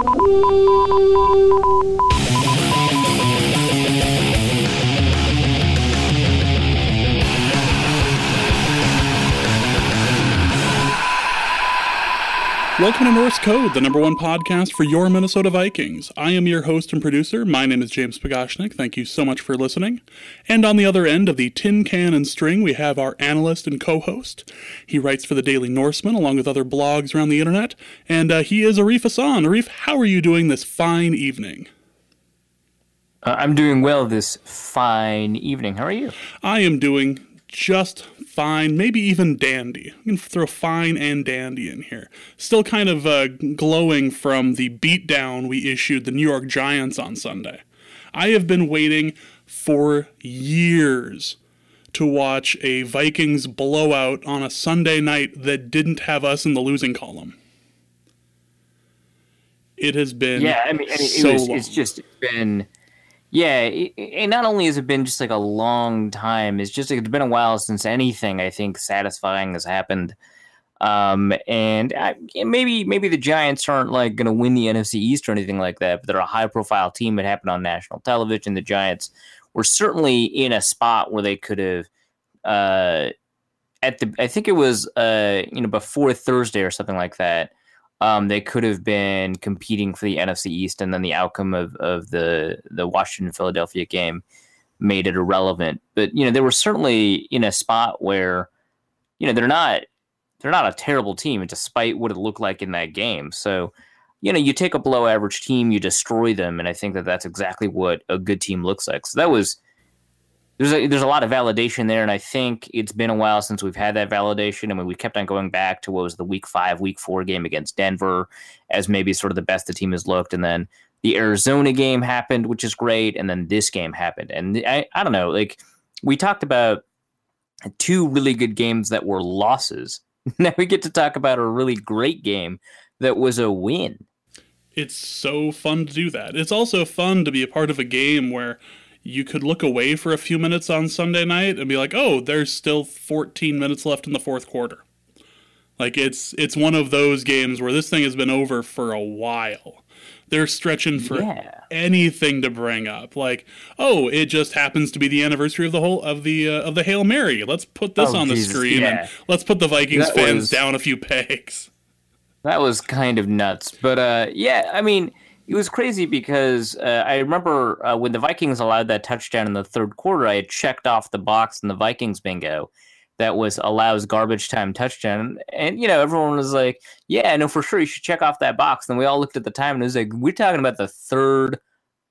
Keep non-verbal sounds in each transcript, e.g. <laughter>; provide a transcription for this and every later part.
Thank you. Welcome to Norse Code, the number one podcast for your Minnesota Vikings. I am your host and producer. My name is James Pagashnik. Thank you so much for listening. And on the other end of the tin can and string, we have our analyst and co host. He writes for the Daily Norseman along with other blogs around the internet. And uh, he is Arif Hassan. Arif, how are you doing this fine evening? Uh, I'm doing well this fine evening. How are you? I am doing just fine, maybe even dandy. I'm going to throw fine and dandy in here. Still kind of uh, glowing from the beatdown we issued the New York Giants on Sunday. I have been waiting for years to watch a Vikings blowout on a Sunday night that didn't have us in the losing column. It has been yeah. I mean, I mean so it was, it's just been yeah. It not only has it been just like a long time, it's just like, it's been a while since anything I think satisfying has happened. Um, and I, maybe maybe the Giants aren't like going to win the NFC East or anything like that, but they're a high profile team. It happened on national television. The Giants were certainly in a spot where they could have. Uh, at the I think it was uh you know before Thursday or something like that um, they could have been competing for the NFC East, and then the outcome of, of the the Washington Philadelphia game made it irrelevant. But you know, they were certainly in a spot where you know they're not they're not a terrible team, despite what it looked like in that game. So you know, you take a below average team, you destroy them, and I think that that's exactly what a good team looks like. So that was there's a, there's a lot of validation there, and I think it's been a while since we've had that validation. I mean, we kept on going back to what was the week five, week four game against Denver as maybe sort of the best the team has looked, and then the Arizona game happened, which is great, and then this game happened, and I I don't know, like we talked about two really good games that were losses. <laughs> Now we get to talk about a really great game that was a win. It's so fun to do that. It's also fun to be a part of a game where you could look away for a few minutes on Sunday night and be like, "Oh, there's still 14 minutes left in the fourth quarter." Like it's it's one of those games where this thing has been over for a while. They're stretching for Yeah. anything to bring up. Like, "Oh, it just happens to be the anniversary of the whole of the uh, of the Hail Mary. Let's put this Oh, on the screen yeah. and let's put the Vikings That fans was- down a few pegs." That was kind of nuts. But uh, yeah, I mean, it was crazy because uh, I remember uh, when the Vikings allowed that touchdown in the third quarter, I had checked off the box in the Vikings bingo that was allows garbage time touchdown. And, you know, everyone was like, yeah, no, for sure, you should check off that box. And we all looked at the time and it was like, we're talking about the third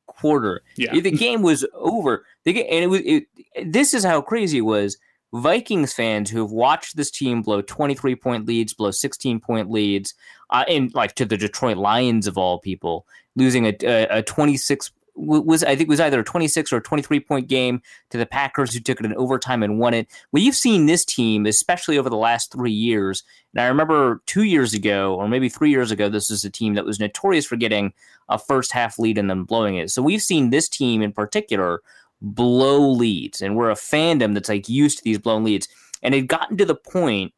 quarter. Yeah. The game was over. The ga- and it was it, this is how crazy it was. Vikings fans who have watched this team blow 23 point leads, blow 16 point leads, uh, and like to the Detroit Lions of all people, losing a, a, a 26 was I think it was either a 26 or a 23 point game to the Packers who took it in overtime and won it. Well, you've seen this team, especially over the last three years. And I remember two years ago, or maybe three years ago, this was a team that was notorious for getting a first half lead and then blowing it. So we've seen this team in particular blow leads, and we're a fandom that's like used to these blown leads. And it gotten to the point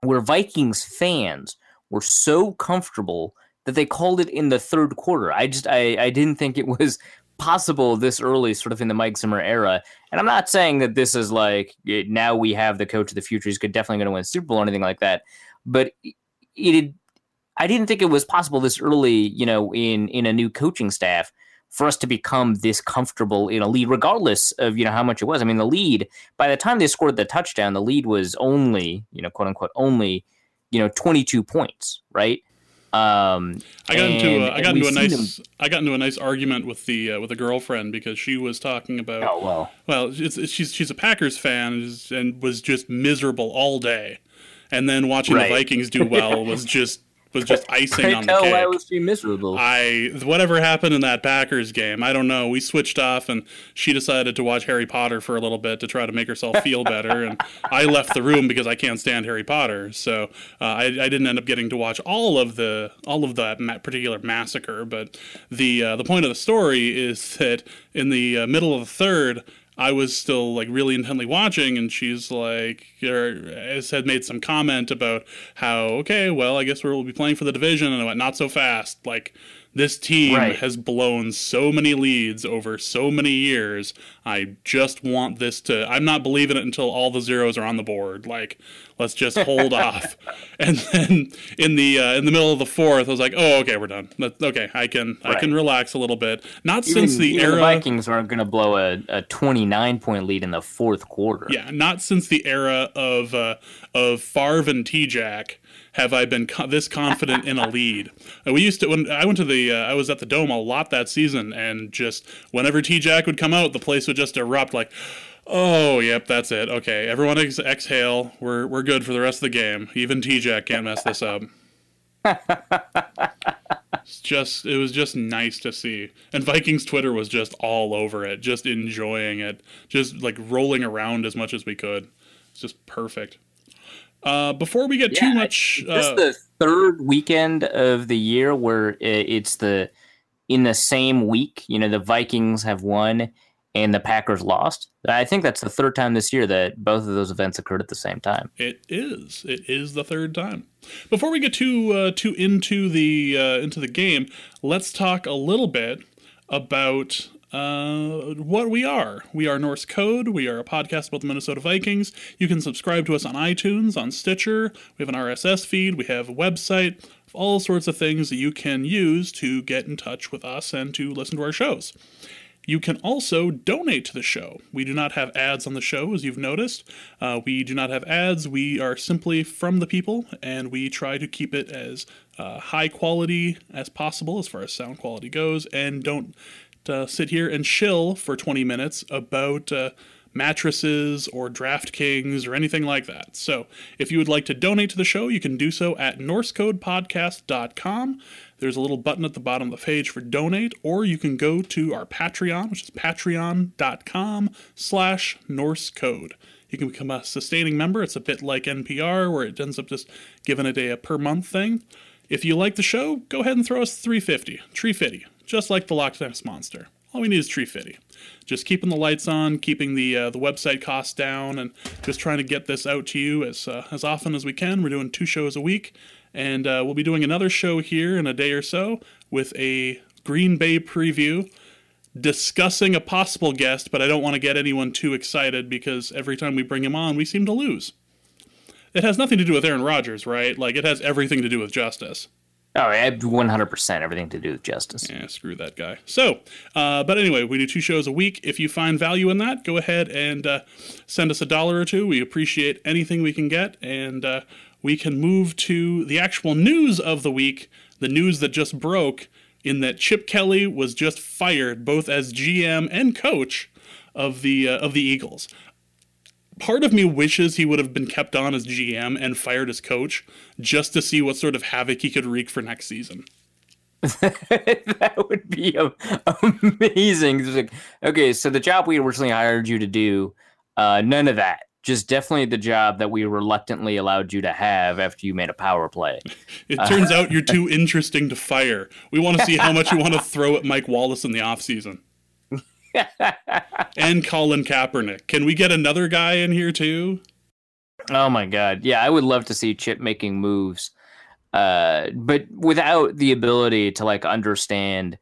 where Vikings fans were so comfortable that they called it in the third quarter. I just I, I didn't think it was possible this early, sort of in the Mike Zimmer era. And I'm not saying that this is like it, now we have the coach of the future. He's definitely going to win Super Bowl or anything like that. But it, it I didn't think it was possible this early, you know, in in a new coaching staff for us to become this comfortable in a lead, regardless of you know how much it was. I mean, the lead by the time they scored the touchdown, the lead was only you know quote unquote only you know 22 points, right? Um, I got into a, I got into a nice I got into a nice argument with the uh, with a girlfriend because she was talking about oh well, well it's, it's- she's she's a Packers fan and and was just miserable all day, and then watching Right. the Vikings do well was <laughs> just was just <laughs> icing on the tell why cake. was she miserable. I whatever happened in that Packers game, I don't know. We switched off, and she decided to watch Harry Potter for a little bit to try to make herself feel <laughs> better. and I left the room because I can't stand Harry Potter, so uh, I, I didn't end up getting to watch all of the all of that particular massacre. But the uh, the point of the story is that in the uh, middle of the third. I was still like really intently watching, and she's like, or had made some comment about how okay, well, I guess we'll be playing for the division, and I went not so fast. Like this team Right. has blown so many leads over so many years. I just want this to. I'm not believing it until all the zeros are on the board. Like, let's just hold <laughs> off. And then in the uh, in the middle of the fourth, I was like, oh, okay, we're done. Okay, I can I can relax a little bit. Not Even, since the era. the Vikings aren't going to blow a, a 29 point lead in the fourth quarter. Yeah, not since the era of uh, of Favre and T-Jack have I been co- this confident in a lead. Uh, we used to when I went to the uh, I was at the Dome a lot that season, and just whenever T-Jack would come out, the place would just erupt like. Oh, yep, that's it. Okay, everyone ex- exhale. We're we're good for the rest of the game. Even T-Jack can't mess this up. <laughs> It's just it was just nice to see. And Vikings Twitter was just all over it, just enjoying it, just like rolling around as much as we could. It's just perfect. Uh, before we get too much, Is this uh, the third weekend of the year where it's the in the same week. You know, the Vikings have won and the Packers lost. I think that's the third time this year that both of those events occurred at the same time. It is. It is the third time. Before we get too uh, too into the uh, into the game, let's talk a little bit about uh, what we are. We are Norse Code. We are a podcast about the Minnesota Vikings. You can subscribe to us on iTunes, on Stitcher. We have an RSS feed. We have a website. All sorts of things that you can use to get in touch with us and to listen to our shows. You can also donate to the show. We do not have ads on the show, as you've noticed. Uh, we do not have ads. We are simply from the people, and we try to keep it as uh, high quality as possible as far as sound quality goes, and don't uh, sit here and chill for 20 minutes about uh, mattresses or DraftKings or anything like that. So, if you would like to donate to the show, you can do so at NorseCodePodcast.com. There's a little button at the bottom of the page for donate, or you can go to our Patreon, which is patreon.com slash Norse Code. You can become a sustaining member. It's a bit like NPR, where it ends up just giving a day a per month thing. If you like the show, go ahead and throw us 350, tree fitty, just like the Loch Ness Monster. All we need is tree fitty. Just keeping the lights on, keeping the uh, the website costs down, and just trying to get this out to you as uh, as often as we can. We're doing two shows a week, and uh, we'll be doing another show here in a day or so with a Green Bay preview discussing a possible guest, but I don't want to get anyone too excited because every time we bring him on, we seem to lose. It has nothing to do with Aaron Rodgers, right? Like it has everything to do with justice. Oh, I have 100% everything to do with justice. Yeah, screw that guy. So, uh, but anyway, we do two shows a week. If you find value in that, go ahead and uh, send us a dollar or two. We appreciate anything we can get, and uh, we can move to the actual news of the week. The news that just broke in that Chip Kelly was just fired, both as GM and coach of the uh, of the Eagles. Part of me wishes he would have been kept on as GM and fired as coach, just to see what sort of havoc he could wreak for next season. <laughs> that would be amazing. Like, okay, so the job we originally hired you to do, uh, none of that. Just definitely the job that we reluctantly allowed you to have after you made a power play. <laughs> It turns out you're too interesting to fire. We want to see how much you want to <laughs> throw at Mike Wallace in the offseason. and Colin Kaepernick. Can we get another guy in here too? Oh my god. Yeah, I would love to see Chip making moves. Uh, but without the ability to like understand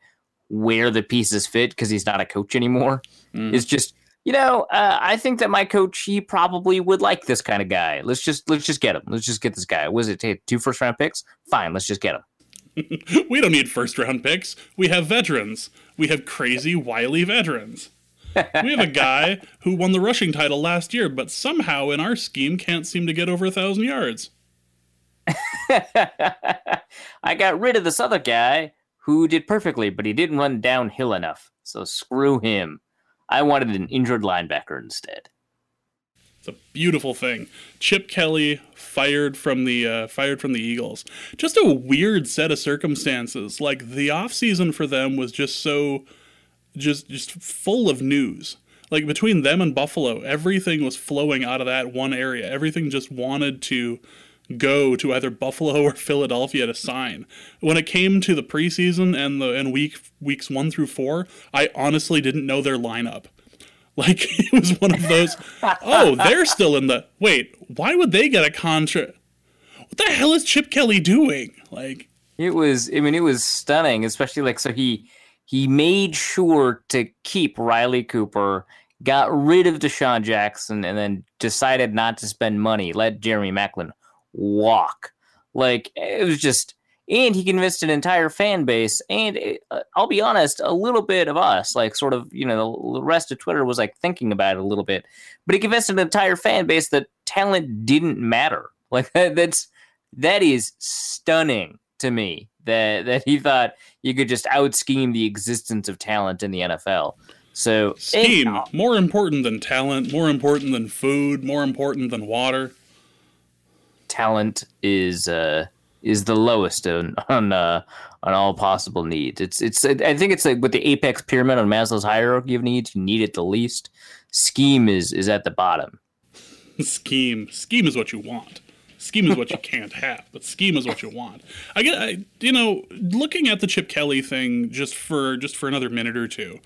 where the pieces fit because he's not a coach anymore. Mm. It's just you know, uh, I think that my coach he probably would like this kind of guy. Let's just let's just get him. Let's just get this guy. Was it two first round picks? Fine, let's just get him. <laughs> we don't need first round picks. We have veterans. We have crazy, wily veterans. we have a guy who won the rushing title last year, but somehow in our scheme can't seem to get over a thousand yards. <laughs> I got rid of this other guy who did perfectly, but he didn't run downhill enough. So screw him. I wanted an injured linebacker instead. It's a beautiful thing. Chip Kelly fired from the uh, fired from the Eagles. Just a weird set of circumstances. Like the offseason for them was just so just just full of news. Like between them and Buffalo, everything was flowing out of that one area. Everything just wanted to go to either Buffalo or Philadelphia to sign. When it came to the preseason and the and week weeks 1 through 4, I honestly didn't know their lineup. <laughs> Like it was one of those. oh, they're still in the. Wait, why would they get a contract? What the hell is Chip Kelly doing? Like it was. I mean, it was stunning. Especially like so he he made sure to keep Riley Cooper, got rid of DeSean Jackson, and then decided not to spend money. Let Jeremy Maclin walk. Like it was just and he convinced an entire fan base and uh, i'll be honest a little bit of us like sort of you know the rest of twitter was like thinking about it a little bit but he convinced an entire fan base that talent didn't matter. <laughs> Like that, that's that is stunning to me that that he thought you could just out scheme the existence of talent in the nfl so scheme it, more important than talent more important than food more important than water talent is uh is the lowest on on uh, on all possible needs. It's it's I think it's like with the apex pyramid on Maslow's hierarchy of needs, you need it the least. Scheme is is at the bottom. <laughs> scheme scheme is what you want. Scheme is what you can't have, but scheme is what you want. I get, I, you know, looking at the Chip Kelly thing just for just for another minute or two.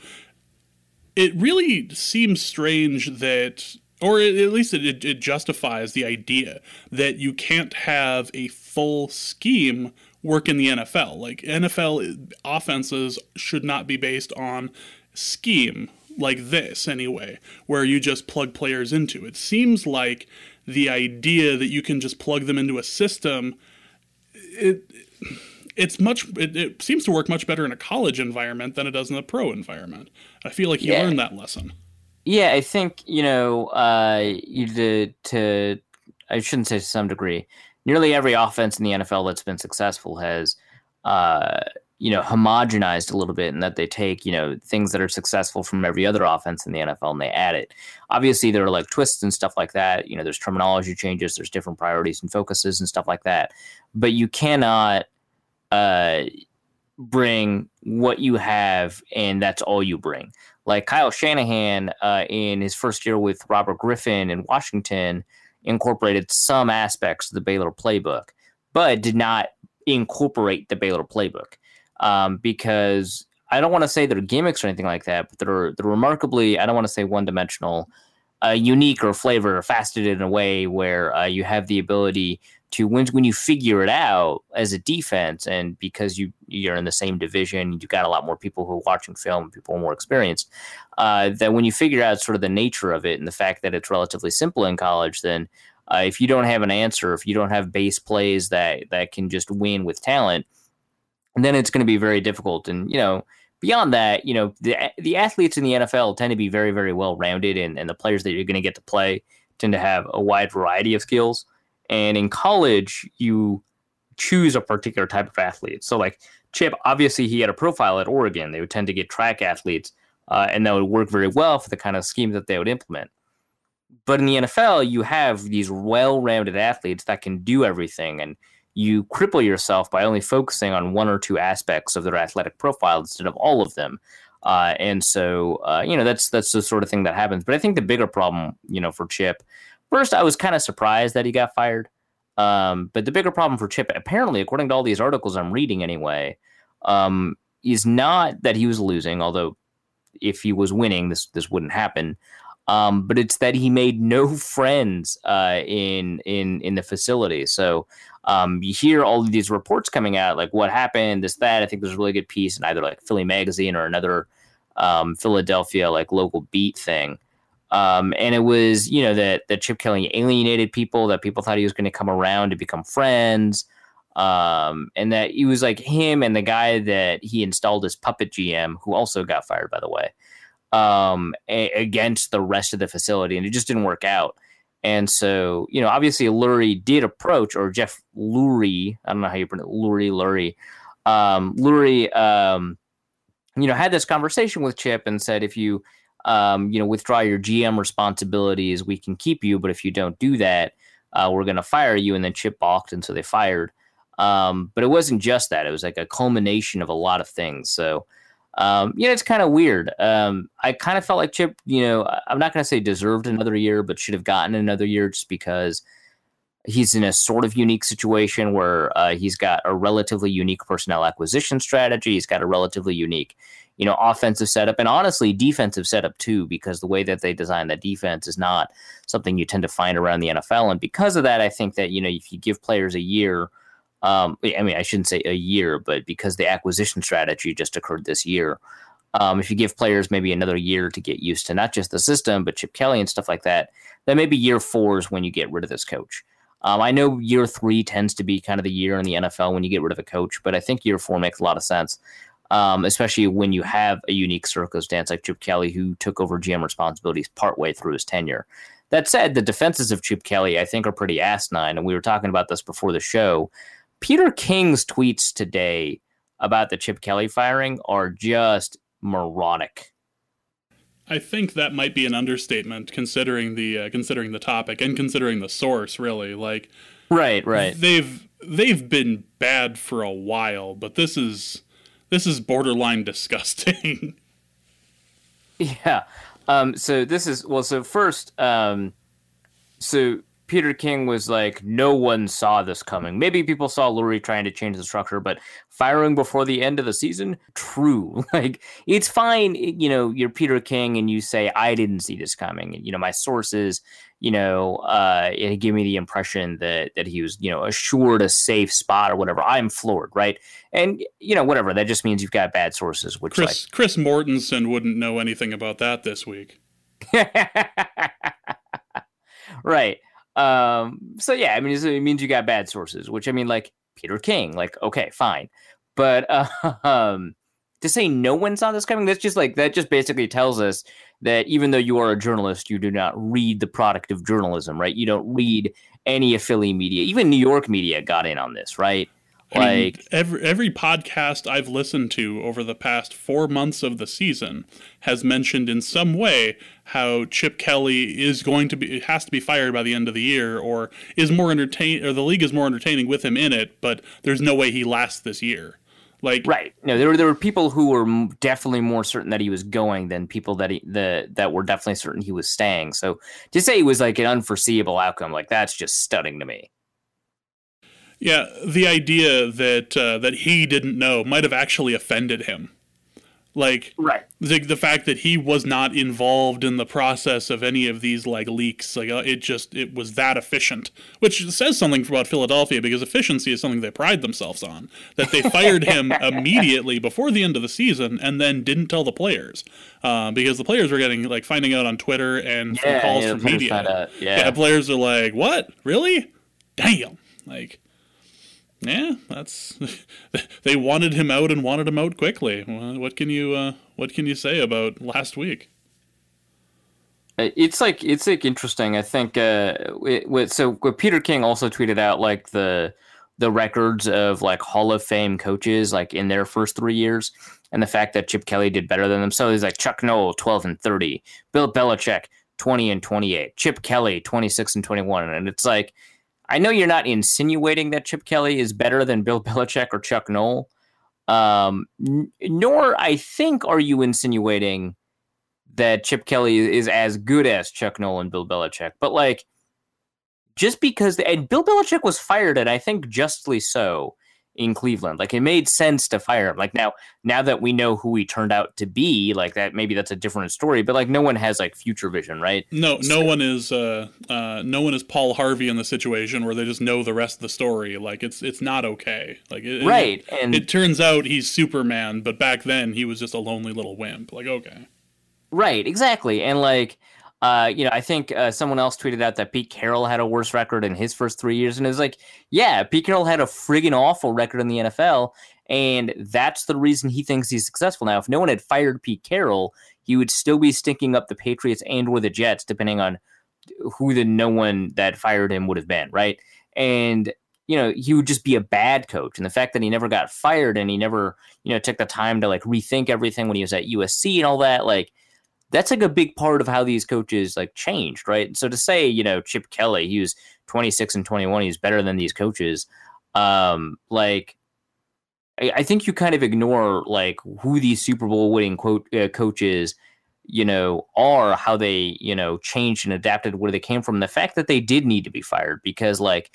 It really seems strange that or at least it, it, justifies the idea that you can't have a full scheme work in the NFL. Like NFL offenses should not be based on scheme like this anyway, where you just plug players into. It seems like the idea that you can just plug them into a system it it's much it, it seems to work much better in a college environment than it does in a pro environment. I feel like you yeah. learned that lesson. Yeah, I think you know uh, you to, to I shouldn't say to some degree. Nearly every offense in the NFL that's been successful has uh, you know homogenized a little bit in that they take you know things that are successful from every other offense in the NFL and they add it. Obviously, there are like twists and stuff like that. You know, there's terminology changes, there's different priorities and focuses and stuff like that. But you cannot uh, bring what you have and that's all you bring like Kyle Shanahan uh, in his first year with Robert Griffin in Washington incorporated some aspects of the Baylor playbook, but did not incorporate the Baylor playbook. Um, because I don't want to say they're gimmicks or anything like that, but they're they're remarkably I don't want to say one dimensional, uh, unique or flavor or faceted in a way where uh, you have the ability to when when you figure it out as a defense, and because you you're in the same division, you've got a lot more people who are watching film, people are more experienced. Uh, that when you figure out sort of the nature of it and the fact that it's relatively simple in college, then uh, if you don't have an answer, if you don't have base plays that that can just win with talent, then it's going to be very difficult. And you know, beyond that, you know, the the athletes in the NFL tend to be very very well rounded, and and the players that you're going to get to play tend to have a wide variety of skills. And in college, you choose a particular type of athlete. So, like Chip, obviously, he had a profile at Oregon. They would tend to get track athletes, uh, and that would work very well for the kind of scheme that they would implement. But in the NFL, you have these well rounded athletes that can do everything, and you cripple yourself by only focusing on one or two aspects of their athletic profile instead of all of them. Uh, and so, uh, you know, that's that's the sort of thing that happens. But I think the bigger problem, you know, for Chip First, I was kind of surprised that he got fired. Um, but the bigger problem for Chip, apparently, according to all these articles I'm reading anyway, um, is not that he was losing, although if he was winning, this this wouldn't happen. Um, but it's that he made no <laughs> friends uh, in in in the facility. So um, you hear all of these reports coming out, like what happened, this that. I think there's a really good piece in either like Philly Magazine or another um, Philadelphia like local beat thing um, and it was, you know, that that Chip Kelly alienated people, that people thought he was going to come around to become friends. Um, and that he was like him and the guy that he installed as puppet GM, who also got fired, by the way, um, a- against the rest of the facility. And it just didn't work out. And so, you know, obviously Lurie did approach, or Jeff Lurie, I don't know how you pronounce Lurie, Lurie, um, Lurie, um, you know, had this conversation with Chip and said, if you, um, you know, withdraw your GM responsibilities, we can keep you. But if you don't do that, uh, we're going to fire you. And then Chip balked, and so they fired. Um, but it wasn't just that; it was like a culmination of a lot of things. So, um, you know, it's kind of weird. Um, I kind of felt like Chip, you know, I'm not going to say deserved another year, but should have gotten another year just because he's in a sort of unique situation where uh, he's got a relatively unique personnel acquisition strategy. He's got a relatively unique, you know, offensive setup and honestly defensive setup too, because the way that they design that defense is not something you tend to find around the NFL. And because of that, I think that you know if you give players a year. Um, I mean, I shouldn't say a year, but because the acquisition strategy just occurred this year, um, if you give players maybe another year to get used to not just the system, but Chip Kelly and stuff like that, then maybe year four is when you get rid of this coach. Um, I know year three tends to be kind of the year in the NFL when you get rid of a coach, but I think year four makes a lot of sense, um, especially when you have a unique circumstance like Chip Kelly, who took over GM responsibilities partway through his tenure. That said, the defenses of Chip Kelly, I think, are pretty asinine, and we were talking about this before the show. Peter King's tweets today about the Chip Kelly firing are just moronic. I think that might be an understatement, considering the uh, considering the topic and considering the source. Really, like, right, right. They've they've been bad for a while, but this is this is borderline disgusting. <laughs> yeah. Um. So this is well. So first, um, so Peter King was like, no one saw this coming. Maybe people saw Lurie trying to change the structure, but firing before the end of the season, true. <laughs> Like, it's fine, you know, you're Peter King and you say, I didn't see this coming. You know, my sources, you know, uh, it gave me the impression that that he was, you know, assured a safe spot or whatever. I'm floored, right? And you know, whatever. That just means you've got bad sources. Which Chris like, Chris Mortensen wouldn't know anything about that this week. <laughs> right. Um, so yeah, I mean, it means you got bad sources, which I mean, like Peter King, like okay, fine, but uh, <laughs> um, to say no one saw this coming, that's just like that. Just basically tells us that even though you are a journalist, you do not read the product of journalism, right? You don't read any affiliate media. Even New York media got in on this, right? Like mean, every every podcast I've listened to over the past four months of the season has mentioned in some way how Chip Kelly is going to be has to be fired by the end of the year, or is more entertain or the league is more entertaining with him in it, but there's no way he lasts this year. Like right, no, there were there were people who were definitely more certain that he was going than people that he the that were definitely certain he was staying. So to say it was like an unforeseeable outcome, like that's just stunning to me. Yeah, the idea that uh, that he didn't know might have actually offended him. Like, right. The, the fact that he was not involved in the process of any of these like leaks, like uh, it just it was that efficient, which says something about Philadelphia because efficiency is something they pride themselves on. That they fired him <laughs> immediately before the end of the season and then didn't tell the players uh, because the players were getting like finding out on Twitter and yeah, calls yeah, from media. Yeah. yeah, players are like, "What? Really? Damn!" Like yeah, that's <laughs> they wanted him out and wanted him out quickly. What can you uh, what can you say about last week? It's like it's like interesting. I think uh, it, so. Peter King also tweeted out like the the records of like Hall of Fame coaches like in their first three years, and the fact that Chip Kelly did better than them. So he's like Chuck Noll, twelve and thirty, Bill Belichick, twenty and twenty eight, Chip Kelly, twenty six and twenty one, and it's like I know you're not insinuating that Chip Kelly is better than Bill <laughs> Belichick or Chuck Noll, um, n- nor I think are you insinuating that Chip Kelly is as good as Chuck Noll and Bill Belichick. But like, just because the, and Bill Belichick was fired, and I think justly so in Cleveland. Like it made sense to fire him. Like now, now that we know who he turned out to be, like that maybe that's a different story. But like no one has like future vision, right? No, no one is. Uh, uh, no one is Paul Harvey in the situation where they just know the rest of the story. Like it's it's not okay. Like it, right, it, and it turns out he's Superman, but back then he was just a lonely little wimp. Like okay, right, exactly, and like uh, you know, I think uh, someone else tweeted out that Pete Carroll had a worse record in his first three years, and it was like, yeah, Pete Carroll had a friggin' awful record in the NFL, and that's the reason he thinks he's successful now. If no one had fired Pete Carroll, he would still be stinking up the Patriots and or the Jets, depending on who the no one that fired him would have been, right? And you know, he would just be a bad coach. And the fact that he never got fired and he never, you know, took the time to like rethink everything when he was at USC and all that, like that's like a big part of how these coaches like changed, right? So to say, you know, Chip Kelly, he was 26 and 21, he's better than these coaches. Um, like, I, I think you kind of ignore like who these Super Bowl winning quote uh, coaches you know, are, how they, you know, changed and adapted where they came from. The fact that they did need to be fired because, like,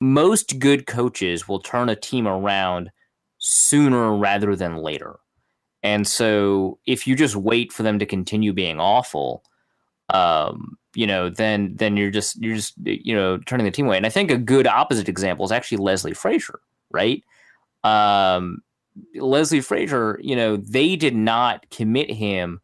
most good coaches will turn a team around sooner rather than later. And so if you just wait for them to continue being awful, um, you know, then then you're just you're just you know turning the team away. And I think a good opposite example is actually Leslie Frazier, right? Um, Leslie Frazier, you know, they did not commit him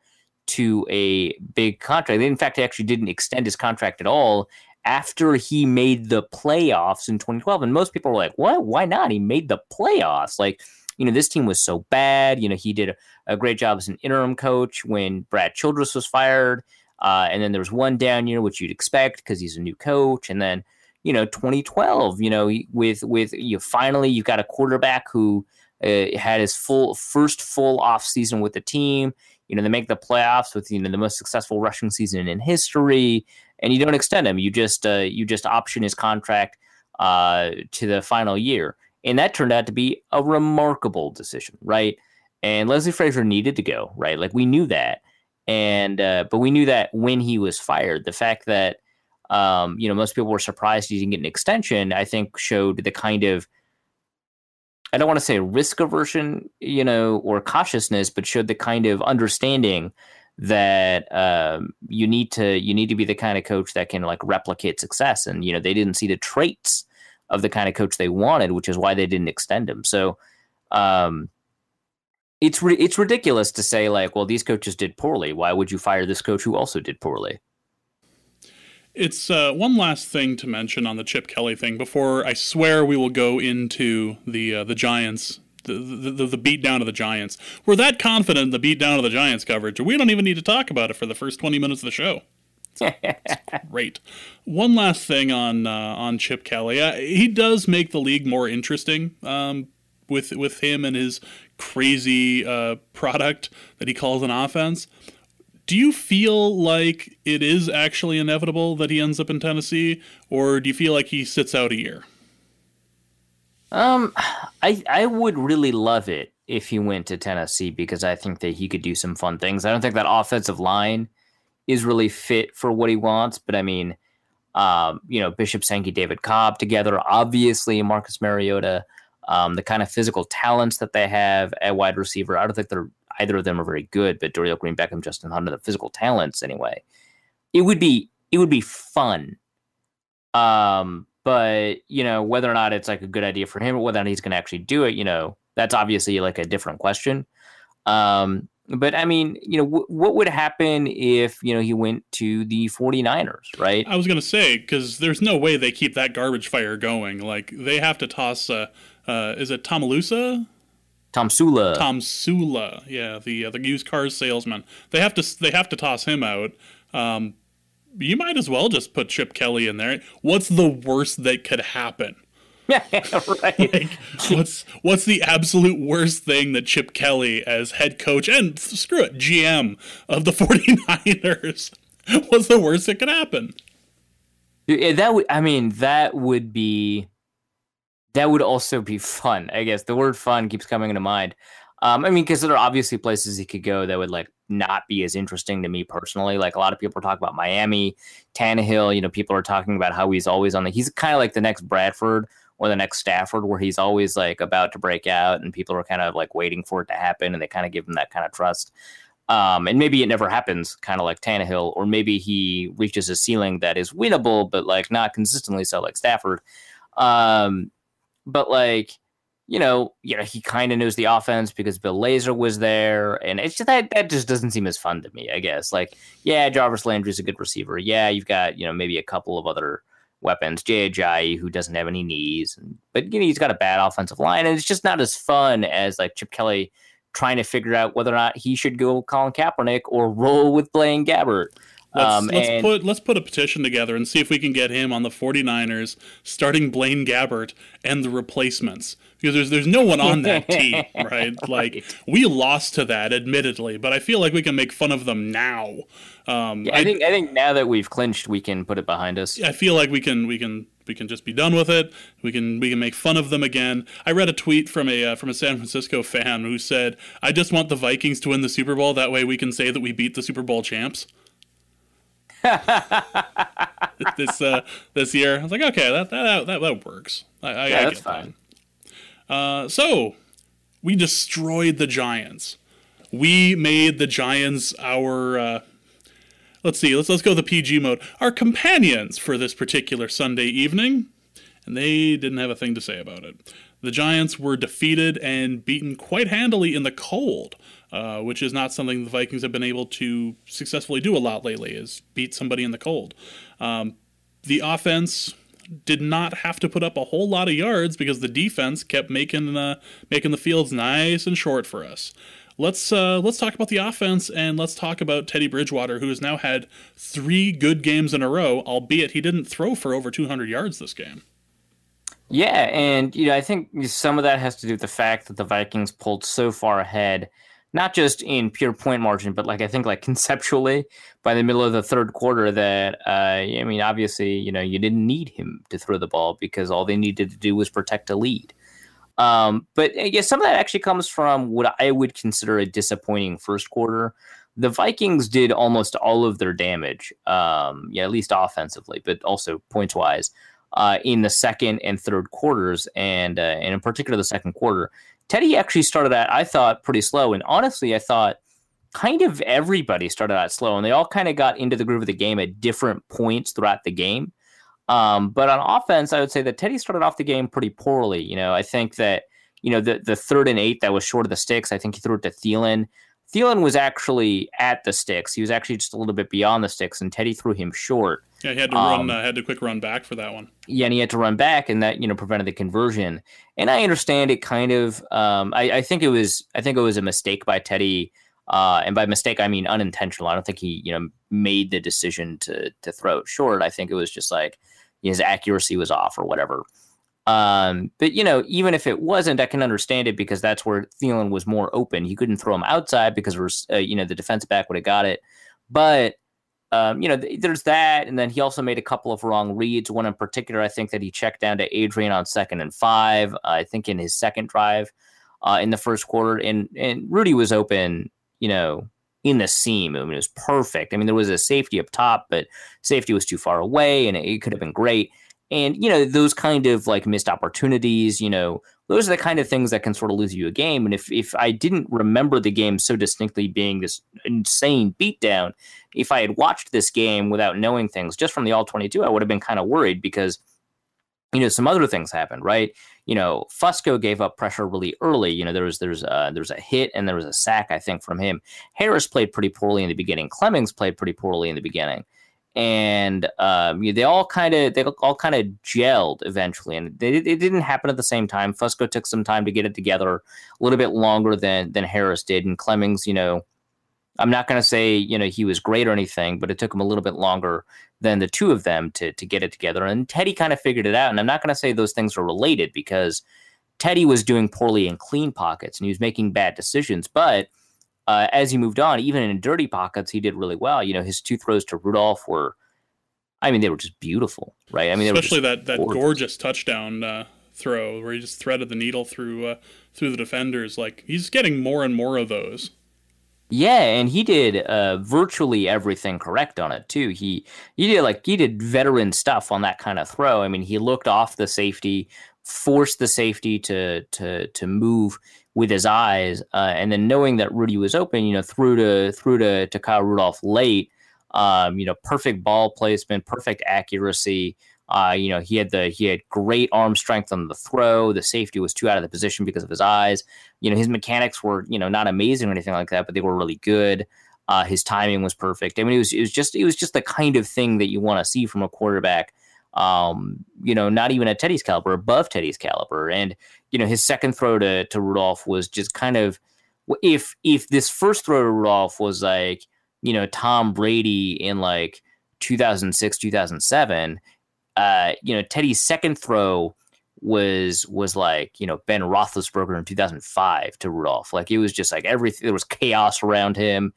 to a big contract. They, in fact, they actually didn't extend his contract at all after he made the playoffs in 2012. And most people were like, what? Why not? He made the playoffs. Like, you know, this team was so bad. You know, he did a, a great job as an interim coach when Brad Childress was fired. Uh, and then there was one down year, which you'd expect because he's a new coach. And then, you know, 2012, you know, with, with you finally, you've got a quarterback who, uh, had his full first full off season with the team. You know, they make the playoffs with you know the most successful rushing season in history, and you don't extend him. You just uh, you just option his contract uh, to the final year, and that turned out to be a remarkable decision, right? And Leslie Frazier needed to go, right? Like we knew that, and uh, but we knew that when he was fired, the fact that um, you know most people were surprised he didn't get an extension, I think showed the kind of I don't want to say risk aversion, you know, or cautiousness, but showed the kind of understanding that um, you need to you need to be the kind of coach that can like replicate success. And you know, they didn't see the traits of the kind of coach they wanted, which is why they didn't extend him. So um, it's it's ridiculous to say like, well, these coaches did poorly. Why would you fire this coach who also did poorly? It's uh, one last thing to mention on the Chip Kelly thing before I swear we will go into the uh, the Giants. The, the, the beat down of the Giants. We're that confident in the beat down of the Giants coverage, we don't even need to talk about it for the first 20 minutes of the show. It's great. One last thing on uh, on Chip Kelly. Uh, he does make the league more interesting um, with with him and his crazy uh, product that he calls an offense do you feel like it is actually inevitable that he ends up in Tennessee, or do you feel like he sits out a year? Um, I I would really love it if he went to Tennessee because I think that he could do some fun things. I don't think that offensive line is really fit for what he wants, but I mean, um, you know, Bishop Sankey, David Cobb together, obviously Marcus Mariota, um, the kind of physical talents that they have at wide receiver. I don't think they're either of them are very good, but Dorial Green Beckham, Justin Hunter, the physical talents anyway. It would be it would be fun. Um, but you know whether or not it's like a good idea for him or whether or not he's going to actually do it, you know, that's obviously like a different question. Um, but I mean, you know, w- what would happen if, you know, he went to the 49ers, right? I was going to say, because there's no way they keep that garbage fire going. Like, they have to toss, uh, uh, is it Tomalusa? Tomsula. Tom Sula, yeah, the uh, the used cars salesman. They have to they have to toss him out. Um, you might as well just put Chip Kelly in there. What's the worst that could happen? Right. <laughs> Like, what's what's the absolute worst thing that Chip Kelly as head coach and screw it, GM of the <laughs> 49ers, was the worst that could happen? That would I mean, that would be that would also be fun. I guess the word fun keeps coming into mind. Um, I mean, because there are obviously places he could go that would like not be as interesting to me personally. Like a lot of people are talking about Miami, Tannehill. You know, people are talking about how he's always on the. He's kind of like the next Bradford or the next Stafford, where he's always like about to break out, and people are kind of like waiting for it to happen, and they kind of give him that kind of trust. Um, and maybe it never happens, kind of like Tannehill, or maybe he reaches a ceiling that is winnable, but like not consistently so, like Stafford. Um, but like you know, you know, he kind of knows the offense because Bill Lazor was there, and it's just that that just doesn't seem as fun to me. I guess, like, yeah, Jarvis Landry's a good receiver. Yeah, you've got you know maybe a couple of other weapons, Ajayi, who doesn't have any knees, and, but you know he's got a bad offensive line, and it's just not as fun as like Chip Kelly trying to figure out whether or not he should go Colin Kaepernick or roll with Blaine Gabbert. Let's, Um, let's and- put let's put a petition together and see if we can get him on the 49ers starting Blaine Gabbert and the replacements because there's there's no one on that team, <laughs> right? Like we lost to that admittedly, but I feel like we can make fun of them now. Um, I think I think now that we've clinched, we can put it behind us. I feel like we can we can we can just be done with it. We can we can make fun of them again. I read a tweet from a uh, from a San Francisco fan who said, "I just want the Vikings to win the Super Bowl. That way we can say that we beat the Super Bowl champs." <laughs> this uh, this year, I was like, okay, that that that, that works. I, I, Yeah, I that's get fine. that. Uh, so we destroyed the Giants. We made the Giants our. Uh, let's see. Let's let's go the PG mode. Our companions for this particular Sunday evening, and they didn't have a thing to say about it. The Giants were defeated and beaten quite handily in the cold, uh, which is not something the Vikings have been able to successfully do a lot lately. Is beat somebody in the cold. Um, the offense did not have to put up a whole lot of yards because the defense kept making uh, making the fields nice and short for us. Let's uh, let's talk about the offense and let's talk about Teddy Bridgewater, who has now had three good games in a row, albeit he didn't throw for over 200 yards this game. Yeah, and you know, I think some of that has to do with the fact that the Vikings pulled so far ahead, not just in pure point margin, but like I think like <laughs> conceptually by the middle of the third quarter that uh, I mean, obviously, you know, you didn't need him to throw the ball because all they needed to do was protect a lead. Um, but I some of that actually comes from what I would consider a disappointing first quarter. The Vikings did almost all of their damage, um, yeah, at least offensively, but also points wise uh, in the second and third quarters, and uh, and in particular the second quarter. Teddy actually started out, I thought, pretty slow, and honestly, I thought kind of everybody started out slow, and they all kind of got into the groove of the game at different points throughout the game. Um, but on offense, I would say that Teddy started off the game pretty poorly. You know, I think that you know the the third and eight that was short of the sticks. I think he threw it to Thielen. Thielen was actually at the sticks. He was actually just a little bit beyond the sticks, and Teddy threw him short. Yeah, he had to Um, run, uh, had to quick run back for that one. yeah, and he had to run back, and that you know prevented the conversion. And I understand it kind of. Um, I, I think it was. I think it was a mistake by Teddy, uh, and by mistake I mean unintentional. I don't think he you know made the decision to to throw it short. I think it was just like his accuracy was off or whatever. Um, but you know, even if it wasn't, I can understand it because that's where Thielen was more open. He couldn't throw him outside because we're, uh, you know, the defense back would have got it. But um, you know, th- there's that, and then he also made a couple of wrong reads. One in particular, I think that he checked down to Adrian on second and five. Uh, I think in his second drive uh, in the first quarter, and and Rudy was open, you know, in the seam. I mean, it was perfect. I mean, there was a safety up top, but safety was too far away, and it, it could have been great. And you know, those kind of like missed opportunities, you know, those are the kind of things that can sort of lose you a game. And if if I didn't remember the game so distinctly being this insane beatdown, if I had watched this game without knowing things just from the all 22, I would have been kind of worried because, you know, some other things happened, right? You know, Fusco gave up pressure really early. You know, there was there's there was a hit and there was a sack, I think, from him. Harris played pretty poorly in the beginning. Clemmings played pretty poorly in the beginning, and um, you- they all kind of they all kind of gelled eventually, and they, it didn't happen at the same time. Fusco took some time to get it together, a little bit longer than than Harris did, and Clemmings, you know, I'm not going to say you know he was great or anything, but it took him a little bit longer than the two of them to to get it together. And Teddy kind of figured it out. And I'm not going to say those things are related because Teddy was doing poorly in clean pockets and he was making bad decisions. But uh, as he moved on, even in dirty pockets, he did really well. You know, his two throws to Rudolph were, I mean, they were just beautiful, right? I mean, Especially that, that gorgeous. gorgeous touchdown uh, throw where he just threaded the needle through uh, through the defenders. Like he's getting more and more of those. Yeah, and he did uh, virtually everything correct on it too. He he did like he did veteran stuff on that kind of throw. I mean, he looked off the safety, forced the safety to to to move with his eyes, uh, and then knowing that Rudy was open, you know, through to threw to to Kyle Rudolph late. Um, you know, perfect ball placement, perfect accuracy. Uh, you know, he had the he had great arm strength on the throw. The safety was too out of the position because of his eyes. You know, his mechanics were you know not amazing or anything like that, but they were really good. Uh, his timing was perfect. I mean, it was it was just it was just the kind of thing that you want to see from a quarterback. Um, you know, not even at Teddy's caliber, above Teddy's caliber. And you know, his second throw to to Rudolph was just kind of if if this first throw to Rudolph was like you know Tom Brady in like 2006 2007 uh you know Teddy's second throw was was like you know Ben Roethlisberger in 2005 to Rudolph. Like it was just like everything. There was chaos around him.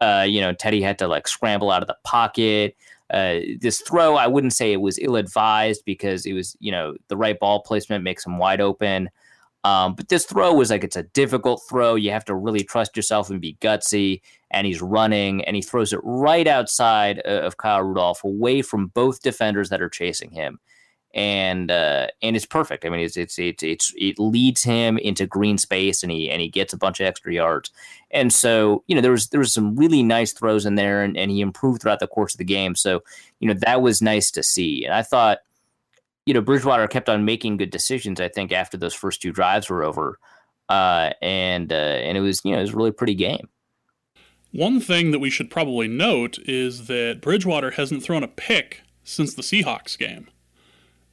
Uh, you know, Teddy had to like scramble out of the pocket. Uh, this throw, I wouldn't say it was ill advised because it was you know the right ball placement makes him wide open. Um, but this throw was like it's a difficult throw. You have to really trust yourself and be gutsy. And he's running and he throws it right outside of Kyle Rudolph, away from both defenders that are chasing him and uh, and it's perfect. I mean, it's, it's it's it's it leads him into green space, and he and he gets a bunch of extra yards. And so, you know, there was there was some really nice throws in there, and, and he improved throughout the course of the game. So, you know, that was nice to see. And I thought, you know, Bridgewater kept on making good decisions. I think after those first two drives were over, uh, and uh, and it was you know it was really pretty game. One thing that we should probably note is that Bridgewater hasn't thrown a pick since the Seahawks game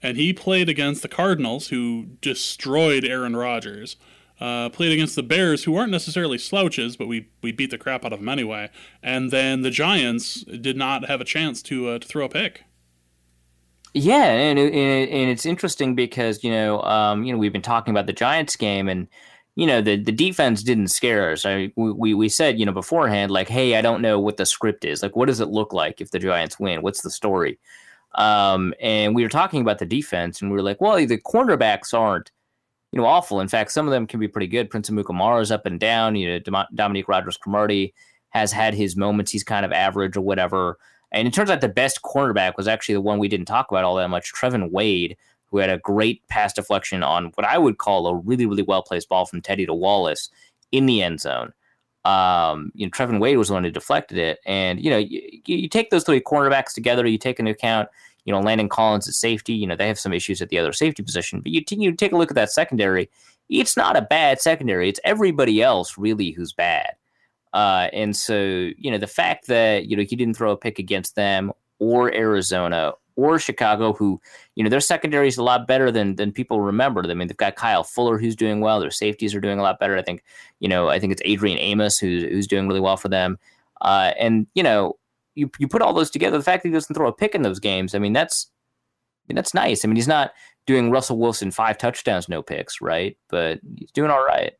and he played against the Cardinals, who destroyed Aaron Rodgers. Uh, played against the Bears, who aren't necessarily slouches, but we, we beat the crap out of them anyway. And then the Giants did not have a chance to uh, to throw a pick. Yeah, and it, and it's interesting because you know um, you know we've been talking about the Giants game, and you know the the defense didn't scare us. I we we said you know beforehand like, hey, I don't know what the script is. Like, what does it look like if the Giants win? What's the story? Um, and we were talking about the defense, and we were like, well, the cornerbacks aren't, you know, awful. In fact, some of them can be pretty good. Prince Amukamara is up and down. You know, Dom- Dominique Rodgers-Cromartie has had his moments. He's kind of average or whatever. And it turns out the best cornerback was actually the one we didn't talk about all that much, Trevin Wade, who had a great pass deflection on what I would call a really, really well placed ball from Teddy to Wallace in the end zone. Um, you know, Trevin Wade was the one who deflected it. And, you know, you, you take those three cornerbacks together, you take into account, you know, Landon Collins at safety, you know, they have some issues at the other safety position, but you, t- you take a look at that secondary, it's not a bad secondary. It's everybody else really who's bad. Uh, and so, you know, the fact that, you know, he didn't throw a pick against them or Arizona or Chicago, who, you know, their secondary is a lot better than than people remember. I mean, they've got Kyle Fuller who's doing well. Their safeties are doing a lot better. I think, you know, I think it's Adrian Amos who's who's doing really well for them. Uh, and you know, you you put all those together. The fact that he doesn't throw a pick in those games, I mean, that's I mean, that's nice. I mean, he's not doing Russell Wilson five touchdowns, no picks, right? But he's doing all right.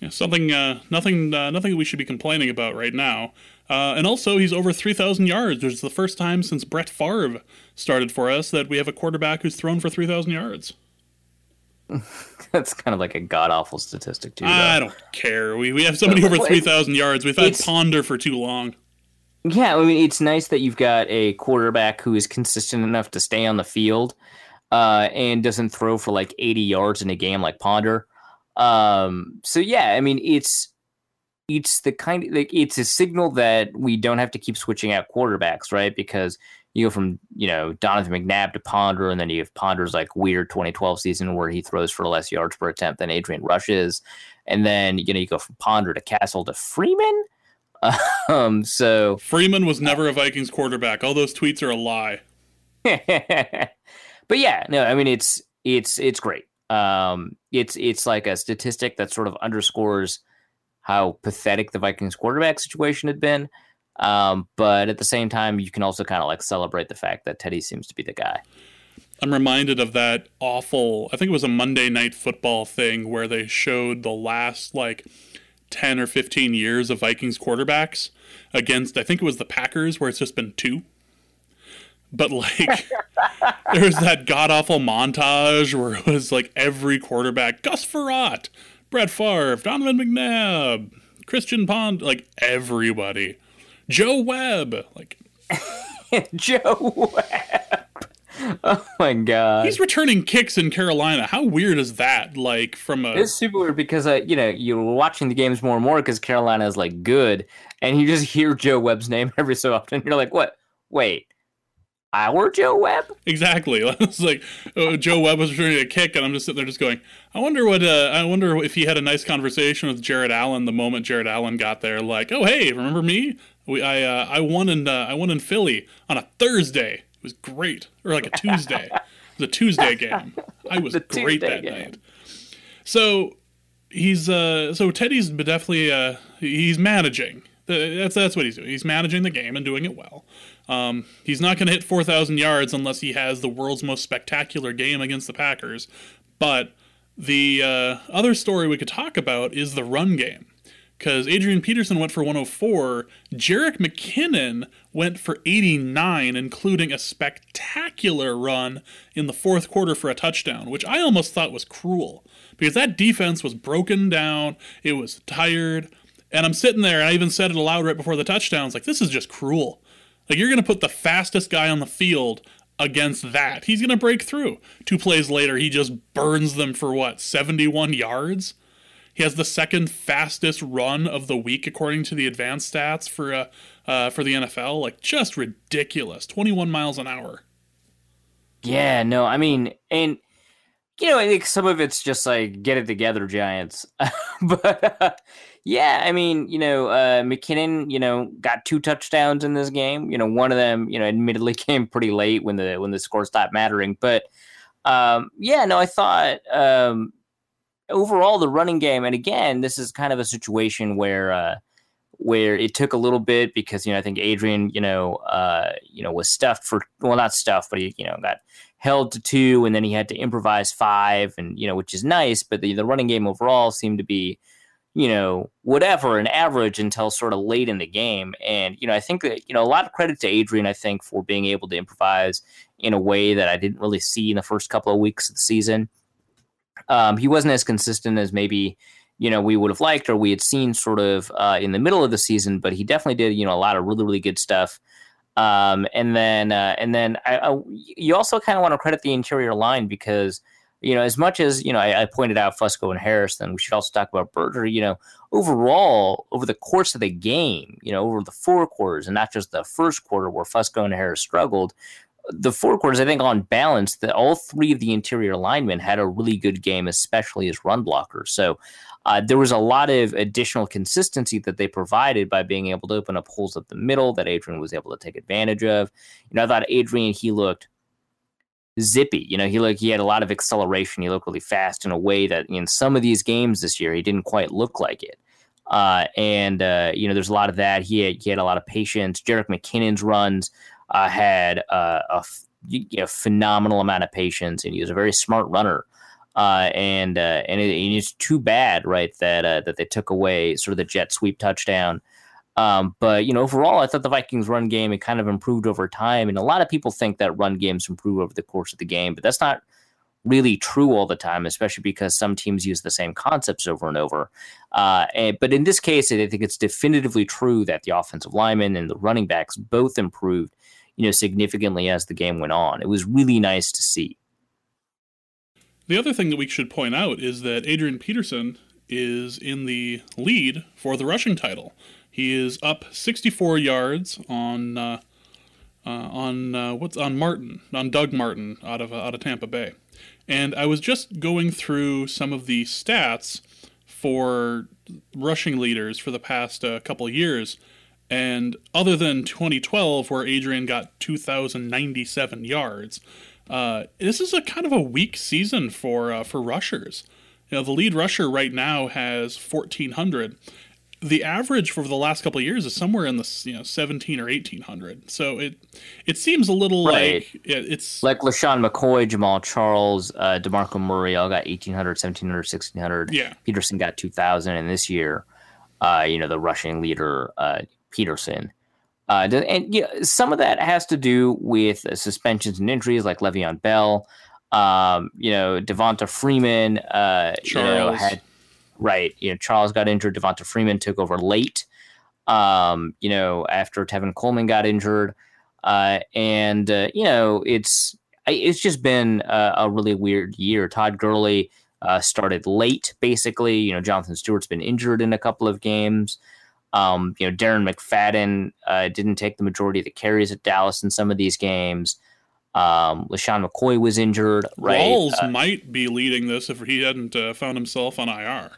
Yeah, something, uh, nothing, uh, nothing we should be complaining about right now. Uh, and also, he's over 3,000 yards. It's the first time since Brett Favre started for us that we have a quarterback who's thrown for 3,000 yards. <laughs> That's kind of like a god awful statistic, too. Though. I don't care. We, we have somebody over <laughs> 3,000 yards. We've had Ponder for too long. Yeah, I mean, it's nice that you've got a quarterback who is consistent enough to stay on the field uh, and doesn't throw for like 80 yards in a game like Ponder. Um, so yeah, I mean, it's it's the kind of like it's a signal that we don't have to keep switching out quarterbacks, right? Because you go from you know Donovan McNabb to Ponder, and then you have Ponder's like weird 2012 season where he throws for less yards per attempt than Adrian Rushes, and then you know you go from Ponder to Cassel to Freeman. <laughs> Um, so Freeman was never a Vikings quarterback. All those tweets are a lie. <laughs> but yeah, no, I mean it's it's it's great. Um, it's it's like a statistic that sort of underscores how pathetic the Vikings quarterback situation had been. Um, but at the same time, you can also kind of like celebrate the fact that Teddy seems to be the guy. I'm reminded of that awful, I think it was a Monday night football thing where they showed the last like 10 or 15 years of Vikings quarterbacks against, I think it was the Packers, where it's just been two. But like, <laughs> there's that god awful montage where it was like every quarterback, Gus Frerotte, Brett Favre, Donovan McNabb, Christian Pond, like everybody, Joe Webb, like <laughs> Joe Webb. Oh my god, he's returning kicks in Carolina. How weird is that? Like from a it's super weird because uh, you know you're watching the games more and more because Carolina is like good, and you just hear Joe Webb's name <laughs> every so often. You're like, what? Wait, our Joe Webb? Exactly. <laughs> It's like uh, Joe Webb was returning a kick, and I'm just sitting there, just going, I wonder what. Uh, I wonder if he had a nice conversation with Jared Allen the moment Jared Allen got there. Like, oh hey, remember me? We I uh, I won in uh, I won in Philly on a Thursday. It was great, or like a Tuesday. it was a Tuesday game. I was <laughs> great that game. night. So he's uh so Teddy's definitely uh he's managing That's that's what he's doing. He's managing the game and doing it well. Um, he's not going to hit 4,000 yards unless he has the world's most spectacular game against the Packers. But the uh, other story we could talk about is the run game. Because Adrian Peterson went for 104, Jerick McKinnon went for 89, including a spectacular run in the fourth quarter for a touchdown, which I almost thought was cruel. Because that defense was broken down, it was tired, and I'm sitting there, and I even said it aloud right before the touchdowns, like, this is just cruel. Like, you're going to put the fastest guy on the field against that. He's going to break through. Two plays later, he just burns them for what, 71 yards? He has the second fastest run of the week according to the advanced stats for uh, uh, for the NFL. Like just ridiculous, 21 miles an hour. Yeah, no, I mean, and you know, I think some of it's just like get it together, Giants. <laughs> but uh, yeah, I mean, you know, uh, McKinnon, you know, got two touchdowns in this game. You know, one of them, you know, admittedly <laughs> came pretty late when the when the score stopped mattering. But um, yeah, no, I thought um, overall the running game, and again, this is kind of a situation where. Uh, where it took a little bit because you know I think Adrian you know uh, you know was stuffed for well not stuffed but he you know got held to two, and then he had to improvise five, and you know, which is nice. But the, the running game overall seemed to be, you know, whatever, an average until sort of late in the game. And you know, I think that you know a lot of credit to Adrian, I think, for being able to improvise in a way that I didn't really see in the first couple of weeks of the season. Um, he wasn't as consistent as maybe you know we would have liked or we had seen sort of uh, in the middle of the season, but he definitely did you know a lot of really really good stuff. Um, and then uh, and then I, I, you also kind of want to credit the interior line because you know as much as you know I, I, pointed out Fusco and Harris, then we should also talk about Berger. You know, overall over the course of the game, you know, over the four quarters and not just the first quarter where Fusco and Harris struggled. The four quarters, I think, on balance, that all three of the interior linemen had a really good game, especially as run blockers. So uh, there was a lot of additional consistency that they provided by being able to open up holes up the middle that Adrian was able to take advantage of. You know, I thought Adrian he looked zippy. You know, he looked he had a lot of acceleration. He looked really fast in a way that in some of these games this year he didn't quite look like it. Uh, and uh, you know, there's a lot of that. He had, he had a lot of patience. Jerick McKinnon's runs uh, had uh, a phenomenal amount of patience, and he was a very smart runner. Uh, and uh, and, it, and, it's too bad, right, that uh, that they took away sort of the jet sweep touchdown. Um, but you know, overall, I thought the Vikings' run game it kind of improved over time, and a lot of people think that run games improve over the course of the game, but that's not really true all the time, especially because some teams use the same concepts over and over. Uh, and, but in this case, I think it's definitively true that the offensive linemen and the running backs both improved, you know, significantly as the game went on. It was really nice to see. The other thing that we should point out is that Adrian Peterson is in the lead for the rushing title. He is up 64 yards on uh, uh, on uh, what's on Martin on Doug Martin out of out of Tampa Bay, and I was just going through some of the stats for rushing leaders for the past uh, couple years, and other than 2012 where Adrian got 2,097 yards, uh, this is a kind of a weak season for uh, for rushers. You know, the lead rusher right now has 1,400. The average for the last couple of years is somewhere in the you know 17 or 1,800. So it it seems a little right. like it, it's like LeSean McCoy, Jamaal Charles, uh, DeMarco Murray all got 1,800, 1,700, 1,600. Yeah. Peterson got 2,000, and this year, uh, you know, the rushing leader uh, Peterson uh, and you know, some of that has to do with uh, suspensions and injuries, like Le'Veon Bell. Um, you know, Devonta Freeman. Uh, you know, had right. You know, Charles got injured. Devonta Freeman took over late. Um, you know, after Tevin Coleman got injured, uh, and uh, you know, it's it's just been a, a really weird year. Todd Gurley uh, started late, basically. You know, Jonathan Stewart's been injured in a couple of games. Um, you know, Darren McFadden uh, didn't take the majority of the carries at Dallas in some of these games. Um, LeSean McCoy was injured. Right? Rawls uh, might be leading this if he hadn't uh, found himself on IR.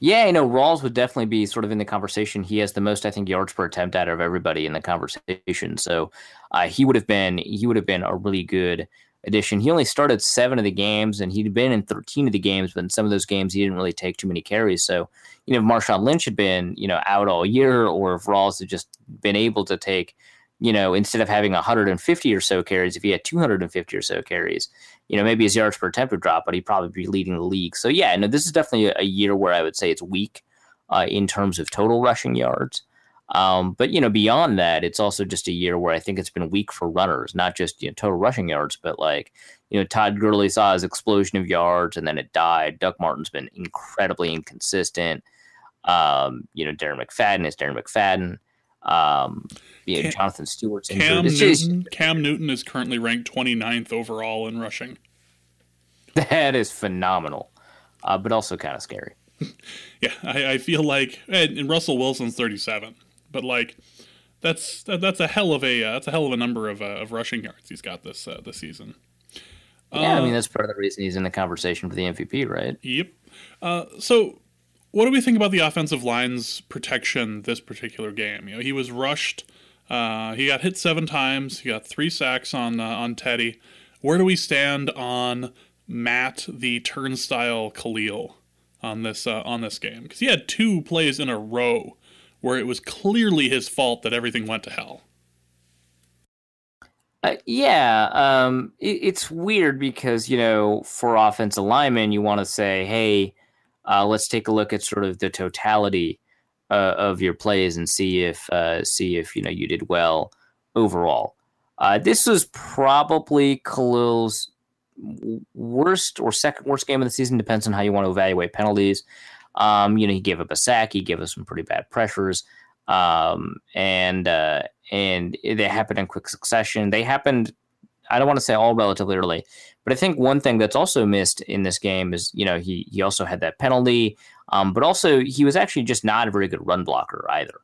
Yeah, you know, Rawls would definitely be sort of in the conversation. He has the most, I think, yards per attempt out of everybody in the conversation. So uh, he would have been he would have been a really good addition. He only started seven of the games, and he'd been in 13 of the games, but in some of those games, he didn't really take too many carries. So, you know, if Marshawn Lynch had been, you know, out all year, or if Rawls had just been able to take, you know, instead of having 150 or so carries, if he had 250 or so carries, you know, maybe his yards per attempt would drop, but he'd probably be leading the league. So, yeah, no, this is definitely a, a year where I would say it's weak uh, in terms of total rushing yards. Um, but you know, beyond that, it's also just a year where I think it's been weak for runners, not just you know total rushing yards, but like you know Todd Gurley saw his explosion of yards and then it died. Doug Martin's been incredibly inconsistent. Um, you know, Darren McFadden is Darren McFadden. Um, you know, Cam, Jonathan Stewart's. Cam Newton, just, Cam Newton is currently ranked 29th overall in rushing. <laughs> That is phenomenal, uh, but also kind of scary. <laughs> yeah, I, I, feel like and Russell Wilson's 37 but like that's that, that's a hell of a uh, that's a hell of a number of, uh, of rushing yards he's got this uh, this season. Yeah, I mean uh, that's part of the reason he's in the conversation for the MVP, right? Yep. Uh, so, what do we think about the offensive line's protection this particular game? You know, he was rushed. Uh, he got hit seven times. He got three sacks on on Teddy. Where do we stand on Matt the Turnstile Kalil on this on this game? Because he had two plays in a row where it was clearly his fault that everything went to hell. Uh, yeah, um, it, it's weird because you know, for offensive linemen, you want to say, "Hey, uh, let's take a look at sort of the totality uh, of your plays and see if uh, see if you know you did well overall." Uh, this was probably Kalil's worst or second worst game of the season. Depends on how you want to evaluate penalties. Um, you know, he gave up a sack. He gave us some pretty bad pressures. Um, and uh, and they happened in quick succession. They happened. I don't want to say all relatively early, but I think one thing that's also missed in this game is you know he he also had that penalty, um, but also he was actually just not a very good run blocker either.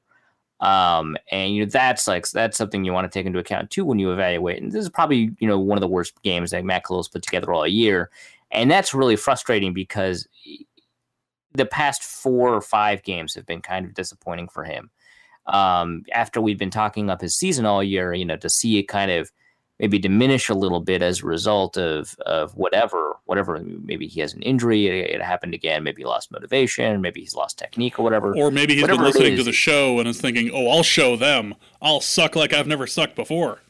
Um, and you know that's like that's something you want to take into account too when you evaluate. And this is probably you know one of the worst games that Matt Kalil's put together all year, and that's really frustrating because the past four or five games have been kind of disappointing for him. Um, after we've been talking up his season all year, you know, to see it kind of maybe diminish a little bit as a result of of whatever, whatever. Maybe he has an injury, it, it happened again. Maybe he lost motivation. Maybe he's lost technique or whatever. Or maybe he's whatever been listening to the show and is thinking, "Oh, I'll show them. I'll suck like I've never sucked before."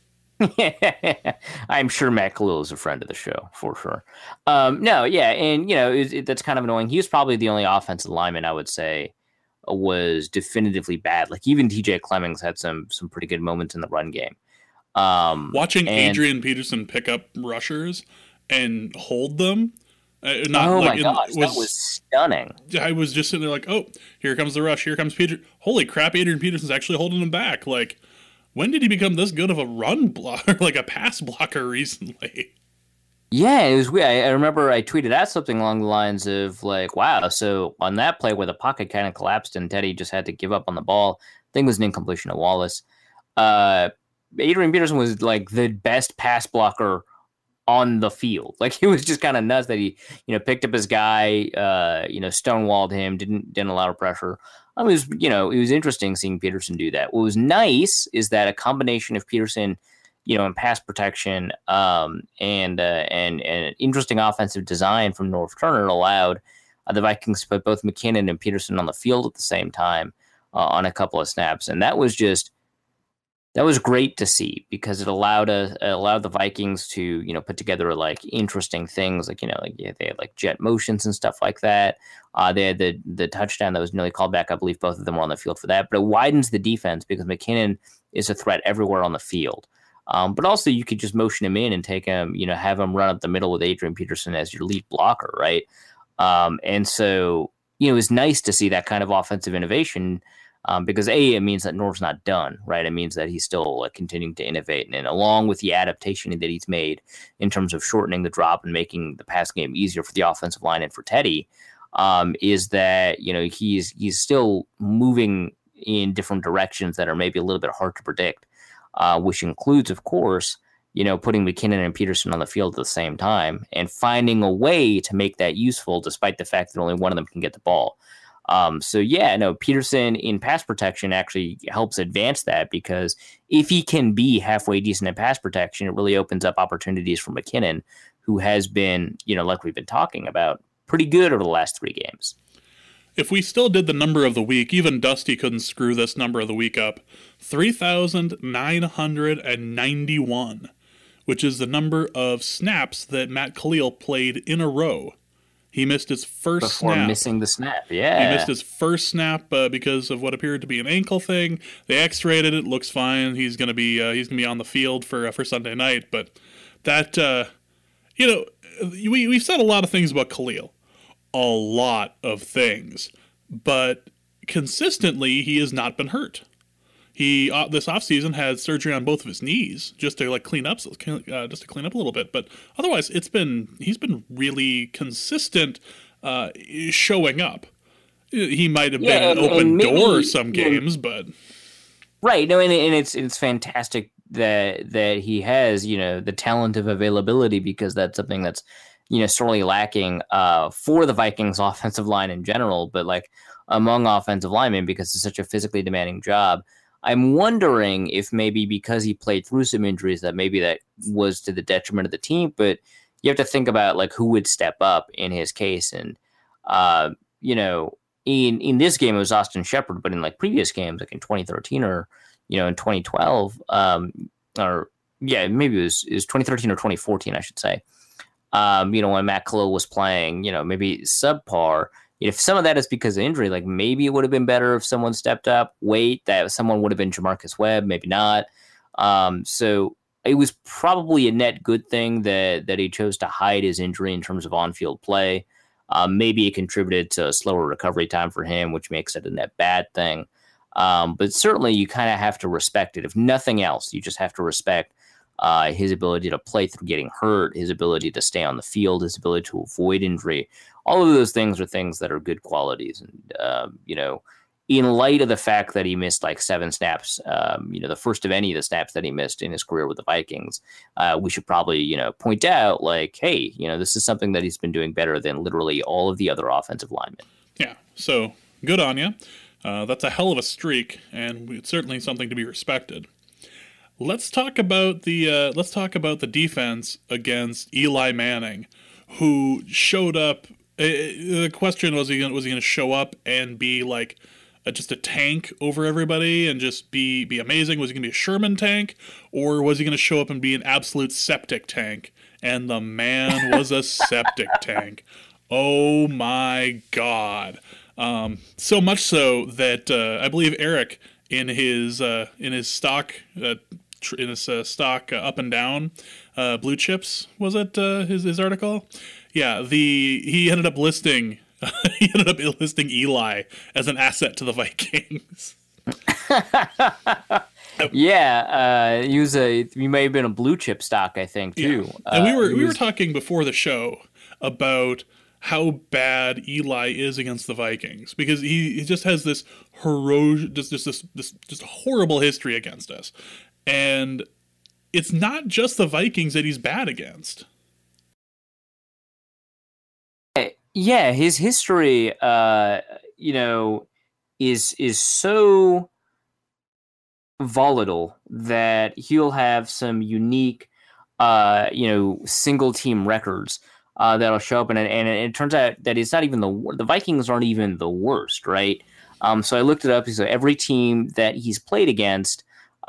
<laughs> I'm sure Matt Kalil is a friend of the show for sure. Um, no, yeah, and you know it, it, that's kind of annoying. He was probably the only offensive lineman I would say was definitively bad. Like even TJ Clemmings had some some pretty good moments in the run game. Um, Watching and, Adrian Peterson pick up rushers and hold them. Uh, not, oh like, my gosh, was, that was stunning! I was just sitting there like, "Oh, here comes the rush! Here comes Peter! Holy crap! Adrian Peterson's actually holding him back!" Like, when did he become this good of a run blocker, <laughs> like a pass blocker recently? Yeah, it was weird. I, remember I tweeted out something along the lines of like, "Wow!" So on that play where the pocket kind of collapsed and Teddy just had to give up on the ball, I think it was an incompletion of Wallace. Uh, Adrian Peterson was like the best pass blocker on the field. <laughs> Like it was just kind of nuts that he, you know, picked up his guy, uh, you know, stonewalled him, didn't didn't allow pressure. I mean, It was, you know, it was interesting seeing Peterson do that. What was nice is that a combination of Peterson, you know, and pass protection, um, and uh, and and interesting offensive design from Norv Turner allowed uh, the Vikings to put both McKinnon and Peterson on the field at the same time uh, on a couple of snaps, and that was just that was great to see because it allowed a it allowed the Vikings to you know put together like interesting things like you know like yeah, they had like jet motions and stuff like that. Uh, they had the the touchdown that was nearly called back. I believe both of them were on the field for that, but it widens the defense because McKinnon is a threat everywhere on the field. Um, but also you could just motion him in and take him, you know, have him run up the middle with Adrian Peterson as your lead blocker, right? Um, and so you know it was nice to see that kind of offensive innovation um, because a it means that Norv's not done, right? It means that he's still continuing to innovate, and, and, along with the adaptation that he's made in terms of shortening the drop and making the pass game easier for the offensive line and for Teddy, um, is that you know he's he's still moving in different directions that are maybe a little bit hard to predict, uh, which includes, of course, you know, putting McKinnon and Peterson on the field at the same time and finding a way to make that useful, despite the fact that only one of them can get the ball. Um, so yeah, no, Peterson in pass protection actually helps advance that because if he can be halfway decent in pass protection, it really opens up opportunities for McKinnon, who has been, you know, like we've been talking about, pretty good over the last three games. If we still did the number of the week, even Dusty couldn't screw this number of the week up. 3,991, which is the number of snaps that Matt Kalil played in a row. He missed his first Before snap. missing the snap, yeah. He missed his first snap uh, because of what appeared to be an ankle thing. They X-rayed it; looks fine. He's gonna be uh, he's gonna be on the field for uh, for Sunday night. But that uh, you know we we've said a lot of things about Kalil, a lot of things, but consistently he has not been hurt. He uh, this offseason had surgery on both of his knees just to like clean up, uh, just to clean up a little bit. But otherwise, it's been he's been really consistent uh, showing up. He might have Yeah, been an open maybe- door some yeah. games, but Right. No, and, and it's it's fantastic that that he has you know the talent of availability because that's something that's you know sorely lacking uh, for the Vikings <laughs> offensive line in general, but like among offensive linemen because it's such a physically demanding job. I'm wondering if maybe because he played through some injuries that maybe that was to the detriment of the team, but you have to think about like who would step up in his case and uh, you know in in this game it was Austin Shepherd, but in like previous games, like in 2013 or you know in 2012, um, or yeah, maybe it was it was 2013 or 2014, I should say. Um, you know when Matt Kalil was playing, you know maybe subpar. If some of that is because of injury, like maybe it would have been better if someone stepped up. Wait, that someone would have been J'Marcus Webb, maybe not. Um, so it was probably a net good thing that that he chose to hide his injury in terms of on-field play. Um, maybe it contributed to a slower recovery time for him, which makes it a net bad thing. Um, but certainly, you kind of have to respect it. If nothing else, you just have to respect uh, his ability to play through getting hurt, his ability to stay on the field, his ability to avoid injury. All of those things are things that are good qualities. And, um, you know, in light of the fact that he missed like seven snaps, um, you know, the first of any of the snaps that he missed in his career with the Vikings, uh, we should probably, you know, point out like, hey, you know, this is something that he's been doing better than literally all of the other offensive linemen. yeah. So good on you. Uh, that's a hell of a streak, and it's certainly something to be respected. Let's talk about the uh, let's talk about the defense against Eli Manning, who showed up. Uh, the question was he gonna, was he going to show up and be like uh, just a tank over everybody and just be be amazing? Was he going to be a Sherman tank, or was he going to show up and be an absolute septic tank? And the man <laughs> was a septic tank. Oh my god! Um, so much so that uh, I believe Eric in his uh, in his stock uh, tr- in his uh, stock uh, up and down uh, blue chips was it uh, his his article? Yeah, the he ended up listing <laughs> he ended up listing Eli as an asset to the Vikings. <laughs> Yeah, uh, he was a. He may have been a blue chip stock, I think, too. Yeah. And we were we were talking before the show about how bad Eli is against the Vikings because he, he just has this hero just just this this just horrible history against us. And it's not just the Vikings that he's bad against. yeah, his history, uh, you know, is is so volatile that he'll have some unique, uh, you know, single team records uh, that'll show up, and and it turns out that it's not even the the Vikings aren't even the worst, right? Um, so I looked it up. So every team that he's played against,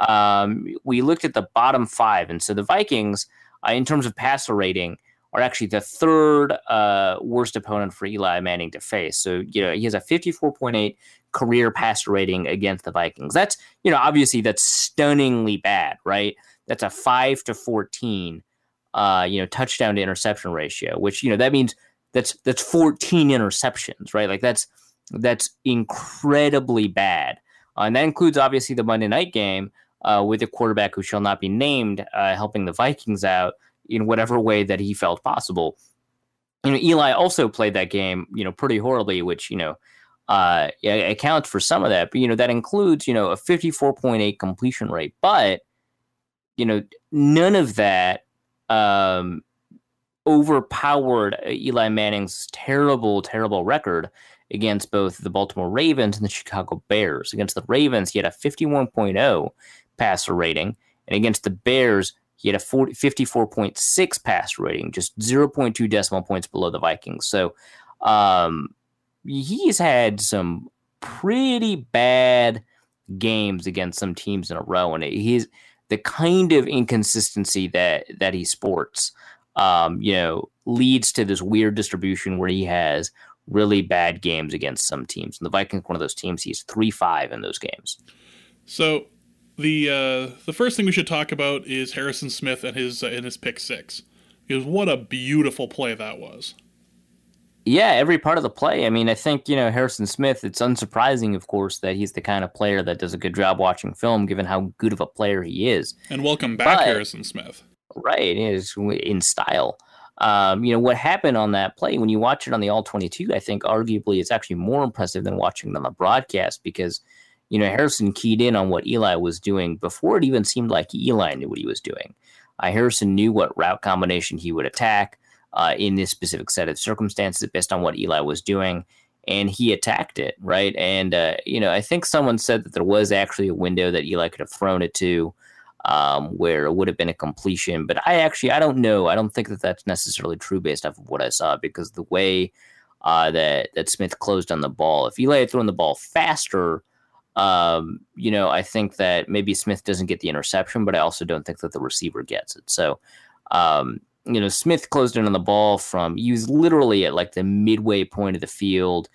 um, we looked at the bottom five, and so the Vikings, uh, in terms of passer rating, are actually the third uh, worst opponent for Eli Manning to face. So you know he has a fifty four point eight career passer rating against the Vikings. That's you know obviously that's stunningly bad, right? That's a five to fourteen, uh, you know, touchdown to interception ratio, which you know that means that's that's fourteen interceptions, right? Like that's that's incredibly bad, uh, and that includes obviously the Monday night game uh, with a quarterback who shall not be named, uh, helping the Vikings out in whatever way that he felt possible. You know, Eli also played that game, you know, pretty horribly, which you know uh, accounts for some of that. But you know, that includes you know a fifty-four point eight completion rate, but you know, none of that um, overpowered Eli Manning's terrible, terrible record against both the Baltimore Ravens and the Chicago Bears. Against the Ravens, he had a 51.0 passer rating, and against the Bears, he had a 40, 54.6 passer rating, just 0.2 decimal points below the Vikings. So um, he's had some pretty bad games against some teams in a row, and he's the kind of inconsistency that that he sports. Um, you know, leads to this weird distribution where he has really bad games against some teams. And the Vikings, one of those teams, he's three five in those games. So the uh, the first thing we should talk about is Harrison Smith and his uh, and his pick six. Because what a beautiful play that was. Yeah, every part of the play. I mean, I think, you know, Harrison Smith, it's unsurprising, of course, that he's the kind of player that does a good job watching film, given how good of a player he is. And welcome back, but, Harrison Smith. Right, is in style. Um, you know, what happened on that play, when you watch it on the All 22, I think arguably it's actually more impressive than watching it on the broadcast because, you know, Harrison keyed in on what Eli was doing before it even seemed like Eli knew what he was doing. Uh, Harrison knew what route combination he would attack uh, in this specific set of circumstances based on what Eli was doing. And he attacked it, right? And, uh, you know, I think someone said that there was actually a window that Eli could have thrown it to um, where it would have been a completion. But I actually, I don't know. I don't think that that's necessarily true based off of what I saw because the way uh, that that Smith closed on the ball, if Eli had thrown the ball faster, um, you know, I think that maybe Smith doesn't get the interception, but I also don't think that the receiver gets it. So, um, you know, Smith closed in on the ball from he was literally at like the midway point of the field,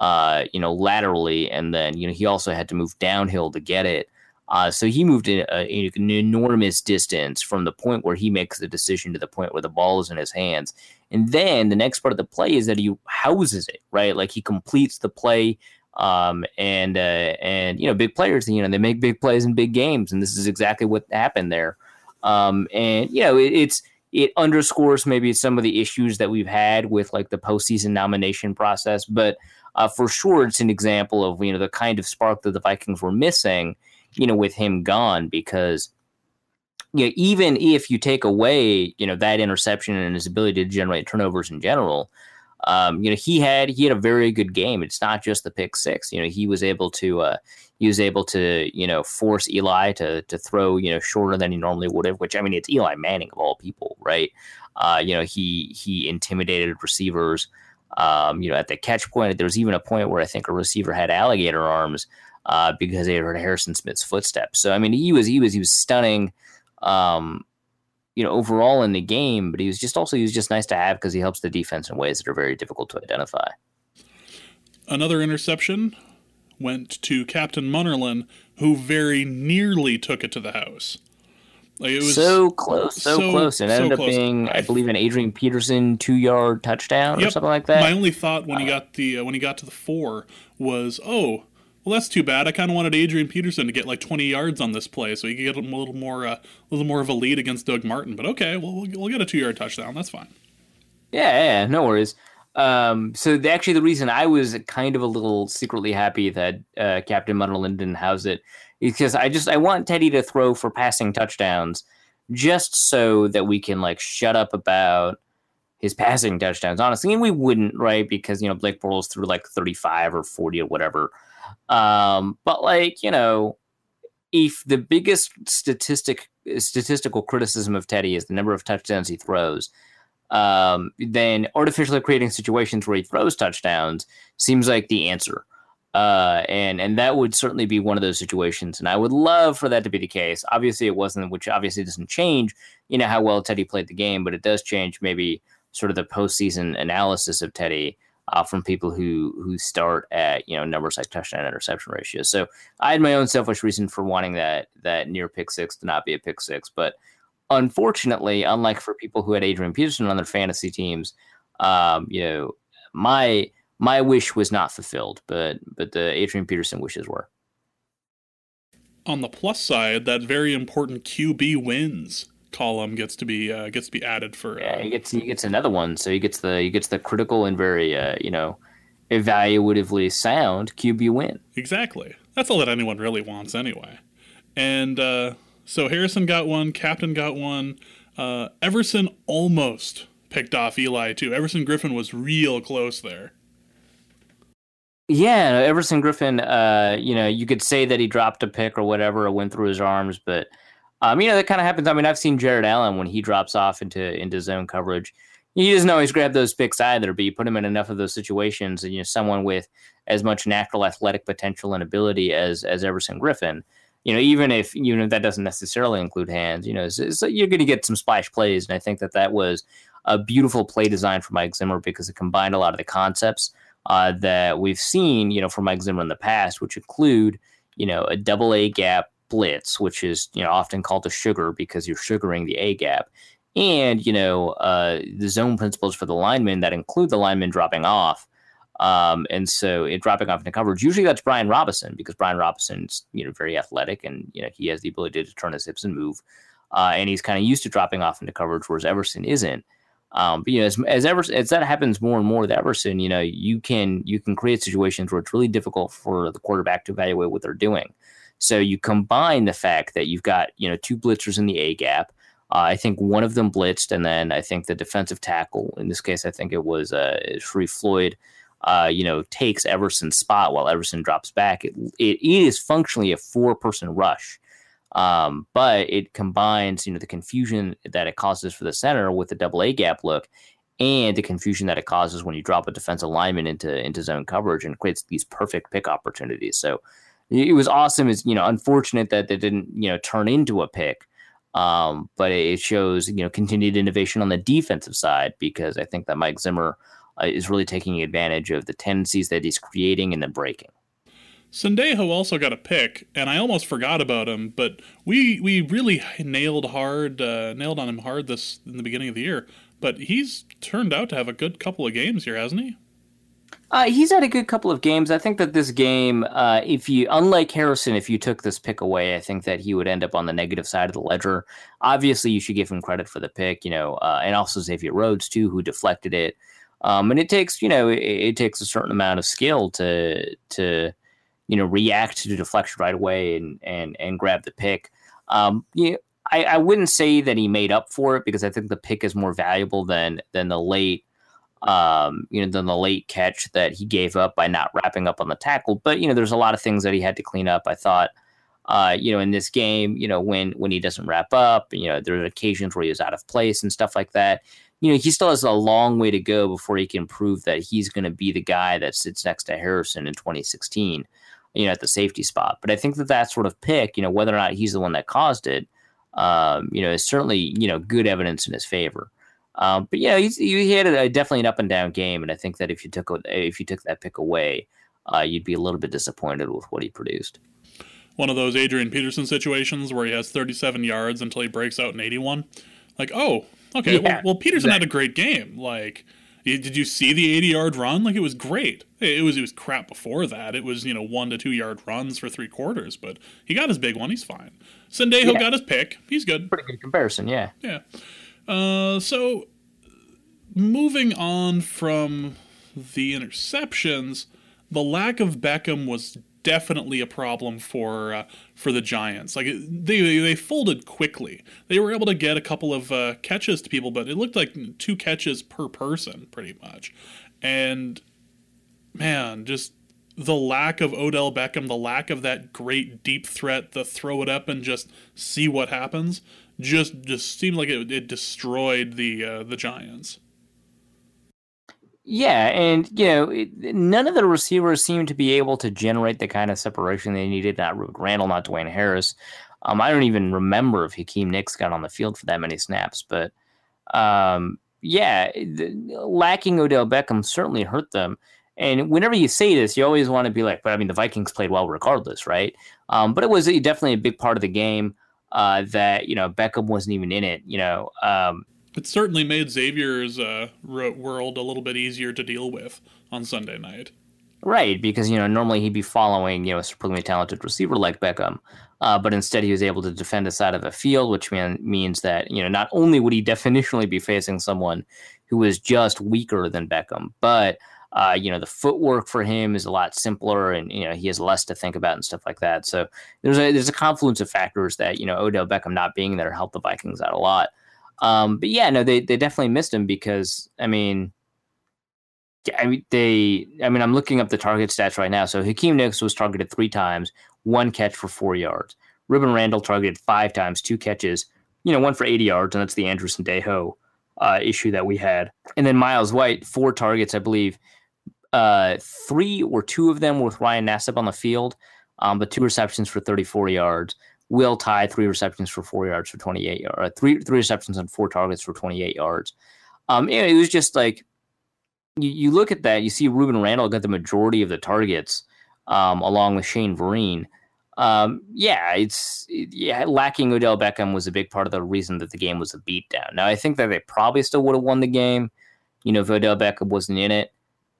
uh, you know, laterally, and then you know he also had to move downhill to get it. Uh, so he moved in a, an enormous distance from the point where he makes the decision to the point where the ball is in his hands. And then the next part of the play is that he houses it, right? Like he completes the play. Um, and, uh, and, you know, big players, you know, they make big plays in big games. And this is exactly what happened there. Um, and, you know, it, it's, it underscores maybe some of the issues that we've had with like the postseason nomination process. But uh, for sure, it's an example of, you know, the kind of spark that the Vikings were missing you know, with him gone because you know, even if you take away, you know, that interception and his ability to generate turnovers in general, um, you know, he had he had a very good game. It's not just the pick six. You know, he was able to uh, he was able to you know force Eli to to throw you know shorter than he normally would have. Which I mean, it's Eli Manning of all people, right? Uh, you know, he he intimidated receivers. Um, you know, at the catch point, there was even a point where I think a receiver had alligator arms uh, because they heard Harrison Smith's footsteps. So I mean, he was he was he was stunning, um, you know, overall in the game. But he was just also he was just nice to have because he helps the defense in ways that are very difficult to identify. Another interception went to Captain Munnerlyn, who very nearly took it to the house. Like it was so close, so, so close. It so ended close. up being, I, believe, an Adrian Peterson two-yard touchdown yep. or something like that. My only thought when he got the uh, when he got to the four was, oh, well, that's too bad. I kind of wanted Adrian Peterson to get like 20 yards on this play, so he could get a little more, uh, a little more of a lead against Doug Martin. But okay, well, we'll, get a two-yard touchdown. That's fine. Yeah, yeah, no worries. Um, so the, actually, the reason I was kind of a little secretly happy that uh, Captain Munnerlyn didn't house it is because I just I want Teddy to throw for passing touchdowns, just so that we can like shut up about his passing touchdowns. Honestly, and we wouldn't, right? Because you know Blake Bortles threw like 35 or 40 or whatever. Um, but like you know, if the biggest statistic statistical criticism of Teddy is the number of touchdowns he throws, um, then artificially creating situations where he throws touchdowns seems like the answer. Uh, and and that would certainly be one of those situations, and I would love for that to be the case. Obviously, it wasn't, which obviously doesn't change, you know, how well Teddy played the game, but it does change maybe sort of the postseason analysis of Teddy uh, from people who who start at you know numbers like touchdown interception ratio. So I had my own selfish reason for wanting that that near pick six to not be a pick six, but unfortunately, unlike for people who had Adrian Peterson on their fantasy teams, um, you know my my wish was not fulfilled, but but the Adrian Peterson wishes were. On the plus side, that very important QB wins column gets to be uh, gets to be added for. Uh, yeah, he gets he gets another one, so he gets the he gets the critical and very uh, you know evaluatively sound QB win. Exactly. That's all that anyone really wants anyway. And uh, so Harrison got one, Captain got one. Uh, Everson almost picked off Eli too. Everson Griffen was real close there. Yeah, Everson Griffen. Uh, you know, you could say that he dropped a pick or whatever, or went through his arms, but um, you know that kind of happens. I mean, I've seen Jared Allen when he drops off into into zone coverage. He doesn't always grab those picks either, but you put him in enough of those situations, and you know, someone with as much natural athletic potential and ability as as Everson Griffen. you know, even if you know that doesn't necessarily include hands, you know, it's, it's, you're going to get some splash plays, and I think that that was a beautiful play design for Mike Zimmer because it combined a lot of the concepts uh, that we've seen, you know, from Mike Zimmer in the past, which include, you know, a double A gap blitz, which is you know often called a sugar because you're sugaring the A gap, and you know uh, the zone principles for the linemen that include the linemen dropping off. Um, and so it dropping off into coverage, usually that's Brian Robison because Brian Robison's, you know, very athletic and, you know, he has the ability to turn his hips and move. Uh, and he's kind of used to dropping off into coverage, whereas Everson isn't. Um, but you know, as as as that happens more and more with Everson, you know, you can you can create situations where it's really difficult for the quarterback to evaluate what they're doing. So you combine the fact that you've got you know two blitzers in the A gap. Uh, I think one of them blitzed, and then I think the defensive tackle, in this case, I think it was uh, Floyd, uh, you know, takes Everson's spot while Everson drops back. It, it is functionally a four person rush. Um, but it combines, you know, the confusion that it causes for the center with the double A gap look and the confusion that it causes when you drop a defensive lineman into into zone coverage and creates these perfect pick opportunities. So it was awesome. It's you know unfortunate that they didn't you know turn into a pick, um, but it shows you know continued innovation on the defensive side because I think that Mike Zimmer uh, is really taking advantage of the tendencies that he's creating and then breaking. Sendejo also got a pick, and I almost forgot about him, but we we really nailed hard, uh, nailed on him hard this in the beginning of the year. But he's turned out to have a good couple of games here, hasn't he? Uh, he's had a good couple of games. I think that this game, uh, if you, unlike Harrison, if you took this pick away, I think that he would end up on the negative side of the ledger. Obviously, you should give him credit for the pick, you know, uh, and also Xavier Rhodes too, who deflected it. Um, and it takes, you know, it, it, takes a certain amount of skill to to you know react to deflection right away and and and grab the pick. Um, you know, I, I wouldn't say that he made up for it because I think the pick is more valuable than than the late um, you know, than the late catch that he gave up by not wrapping up on the tackle. But you know, there's a lot of things that he had to clean up. I thought, uh, you know, in this game, you know, when when he doesn't wrap up, you know, there are occasions where he is out of place and stuff like that you know, he still has a long way to go before he can prove that he's going to be the guy that sits next to Harrison in 2016, you know, at the safety spot. But I think that that sort of pick, you know, whether or not he's the one that caused it, um, you know, is certainly, you know, good evidence in his favor. Um, but yeah, he's, he had a, definitely an up and down game, and I think that if you took if you took that pick away, uh, you'd be a little bit disappointed with what he produced. One of those Adrian Peterson situations where he has 37 yards until he breaks out in 81. Like, oh, Okay, yeah, well, well, Peterson exactly. had a great game. Like, did you see the 80 yard run? Like, it was great. It was it was crap before that. It was you know one to two yard runs for three quarters, but he got his big one. He's fine. Sendejo yeah. got his pick. He's good. Pretty good comparison, yeah. Yeah. Uh, so moving on from the interceptions, the lack of Beckham was definitely a problem for uh, for the Giants. Like they they folded quickly. They were able to get a couple of uh, catches to people, but it looked like two catches per person, pretty much. And man, just the lack of Odell Beckham, the lack of that great deep threat, the throw it up and just see what happens, just just seemed like it, it destroyed the uh, the Giants. Yeah, and you know, it, none of the receivers seemed to be able to generate the kind of separation they needed. Not Randle, not Dwayne Harris. Um, I don't even remember if Hakeem Nicks got on the field for that many snaps, but um, yeah, the, lacking Odell Beckham certainly hurt them. And whenever you say this, you always want to be like, but I mean, the Vikings played well regardless, right? Um, but it was definitely a big part of the game uh, that you know Beckham wasn't even in it. You know, um, it certainly made Xavier's uh, world a little bit easier to deal with on Sunday night. Right, because you know normally he'd be following you know a supremely talented receiver like Beckham, uh, but instead he was able to defend the side of the field, which mean, means that you know not only would he <laughs> definitionally be facing someone who is just weaker than Beckham, but uh, you know the footwork for him is a lot simpler, and you know he has less to think about and stuff like that. So there's a there's a confluence of factors that you know Odell Beckham not being there helped the Vikings out a lot. Um, but yeah, no, they, they definitely missed him because I mean, I mean, they. I mean, I'm looking up the target stats right now. So Hakeem Nicks was targeted three times, one catch for four yards. Rueben Randle targeted five times, two catches, you know, one for 80 yards, and that's the Andrew Sendejo uh, issue that we had. And then Myles White, four targets, I believe. Uh, three or two of them with Ryan Nassib on the field, um, but two receptions for 34 yards. Will Tye, three receptions for four yards for 28 yards, uh, three three receptions on four targets for 28 yards. Um, it was just like you, you look at that, you see Rueben Randle got the majority of the targets, um, along with Shane Vereen. Um, yeah, it's yeah, lacking Odell Beckham was a big part of the reason that the game was a beatdown. Now I think that they probably still would have won the game, you know, if Odell Beckham wasn't in it.